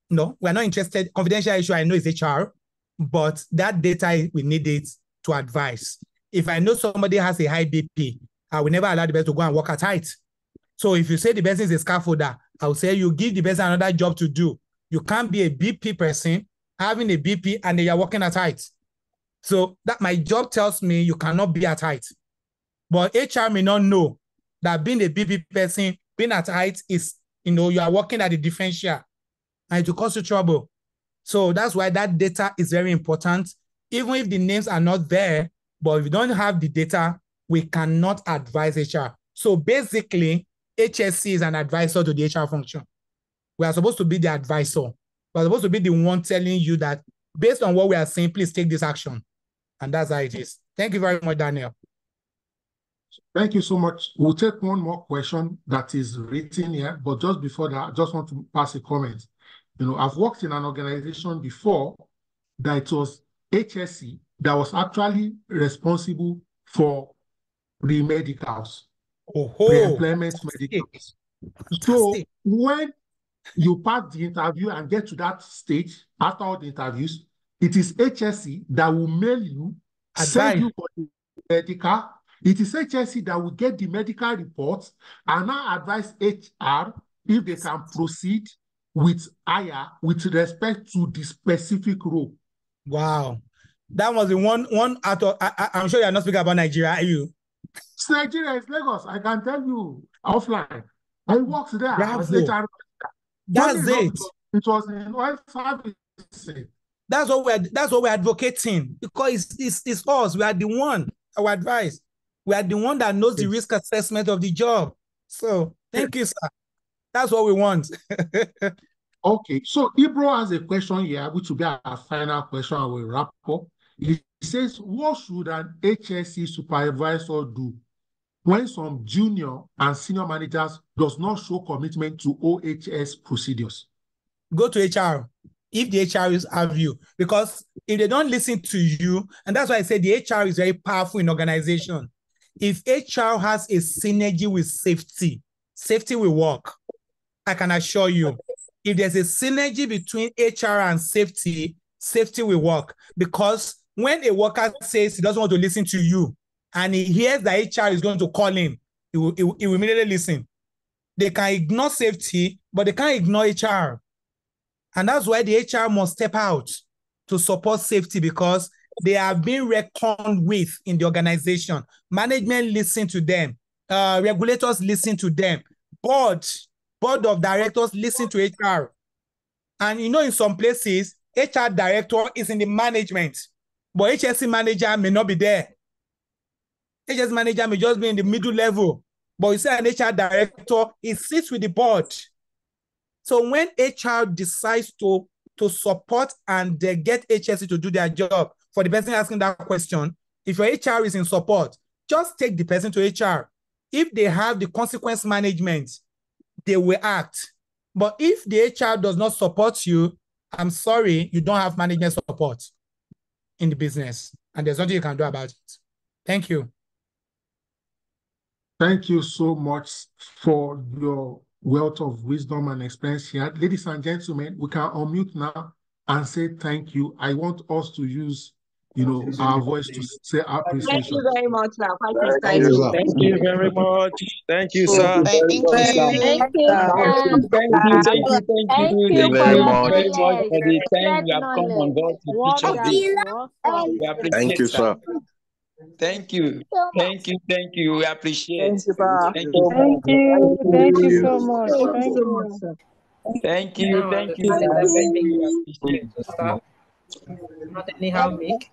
no, we're not interested. Confidential issue, I know is HR, but that data we need it to advise. If I know somebody has a high BP I will never allow the person to go and work at height. So if you say the person is a scaffolder, I will say you give the person another job to do. You can't be a BP person having a BP and then you're working at height. So that my job tells me you cannot be at height. But HR may not know that being a BP person, being at height is, you know, you are working at the differential and it will cause you trouble. So that's why that data is very important. Even if the names are not there, but if you don't have the data, we cannot advise HR. So basically, HSE is an advisor to the HR function. We are supposed to be the advisor. We're supposed to be the one telling you that based on what we are saying, please take this action. And that's how it is. Thank you very much, Daniel. Thank you so much. We'll take one more question that is written here, but just before that, I just want to pass a comment. You know, I've worked in an organization before that was HSE that was actually responsible for the medicals, oh, pre-employment medicals. So when you pass the interview and get to that stage after all the interviews, it is HSE that will mail you, Advice. send you for the medical. It is HSE that will get the medical reports and now advise HR if they can proceed with hire with respect to the specific role. Wow. That was the one one out of I, am sure you're not speaking about Nigeria, are you? It's Nigeria, it's Lagos. I can tell you offline. I worked there Bravo. HR. That's it. It was in oil service. That's what we're that's what we're advocating because it's, it's, it's us. We are the one, our advice. We are the one that knows the risk assessment of the job. So thank you, sir. That's what we want. Okay, so Ibro has a question here, which will be our final question. I will wrap up. He says, What should an HSE supervisor do when some junior and senior managers does not show commitment to OHS procedures? Go to HR if the HR is have you because if they don't listen to you, and that's why I say the HR is very powerful in organization. If HR has a synergy with safety, safety will work. I can assure you. If there's a synergy between HR and safety, safety will work. Because when a worker says he doesn't want to listen to you and he hears that HR is going to call him, he will, he will, immediately listen. They can ignore safety, but they can't ignore HR. And that's why the HR must step out to support safety because they have been reckoned with in the organization. Management listen to them. Uh, regulators listen to them. Board, board of directors listen to HR. And you know, in some places, HR director is in the management, but HSE manager may not be there. HSE manager may just be in the middle level, but you say an HR director, he sits with the board. So when HR decides to, to support and they get HSE to do their job, for the person asking that question, if your HR is in support, just take the person to HR. If they have the consequence management, they will act. But if the HR does not support you, I'm sorry, you don't have management support in the business, and there's nothing you can do about it. Thank you. Thank you so much for your wealth of wisdom and experience here. Ladies and gentlemen, we can unmute now and say thank you. I want us to use, you know, our voice to say our appreciation. Thank you very much, sir. Quite Thank you. Thank you very much. Thank you, sir. Thank you. Thank you, thank you, thank you, thank Thank you, you thank very you much. very much for the time you have come on board to teach us this. Thank you, sir. Thank you, thank you, thank you. We appreciate. Thank you, sir. Thank you, Thank you. Thank you so much. Thank you Thank so you. much, sir. thank you, thank you. Thank you. Not anyhow make.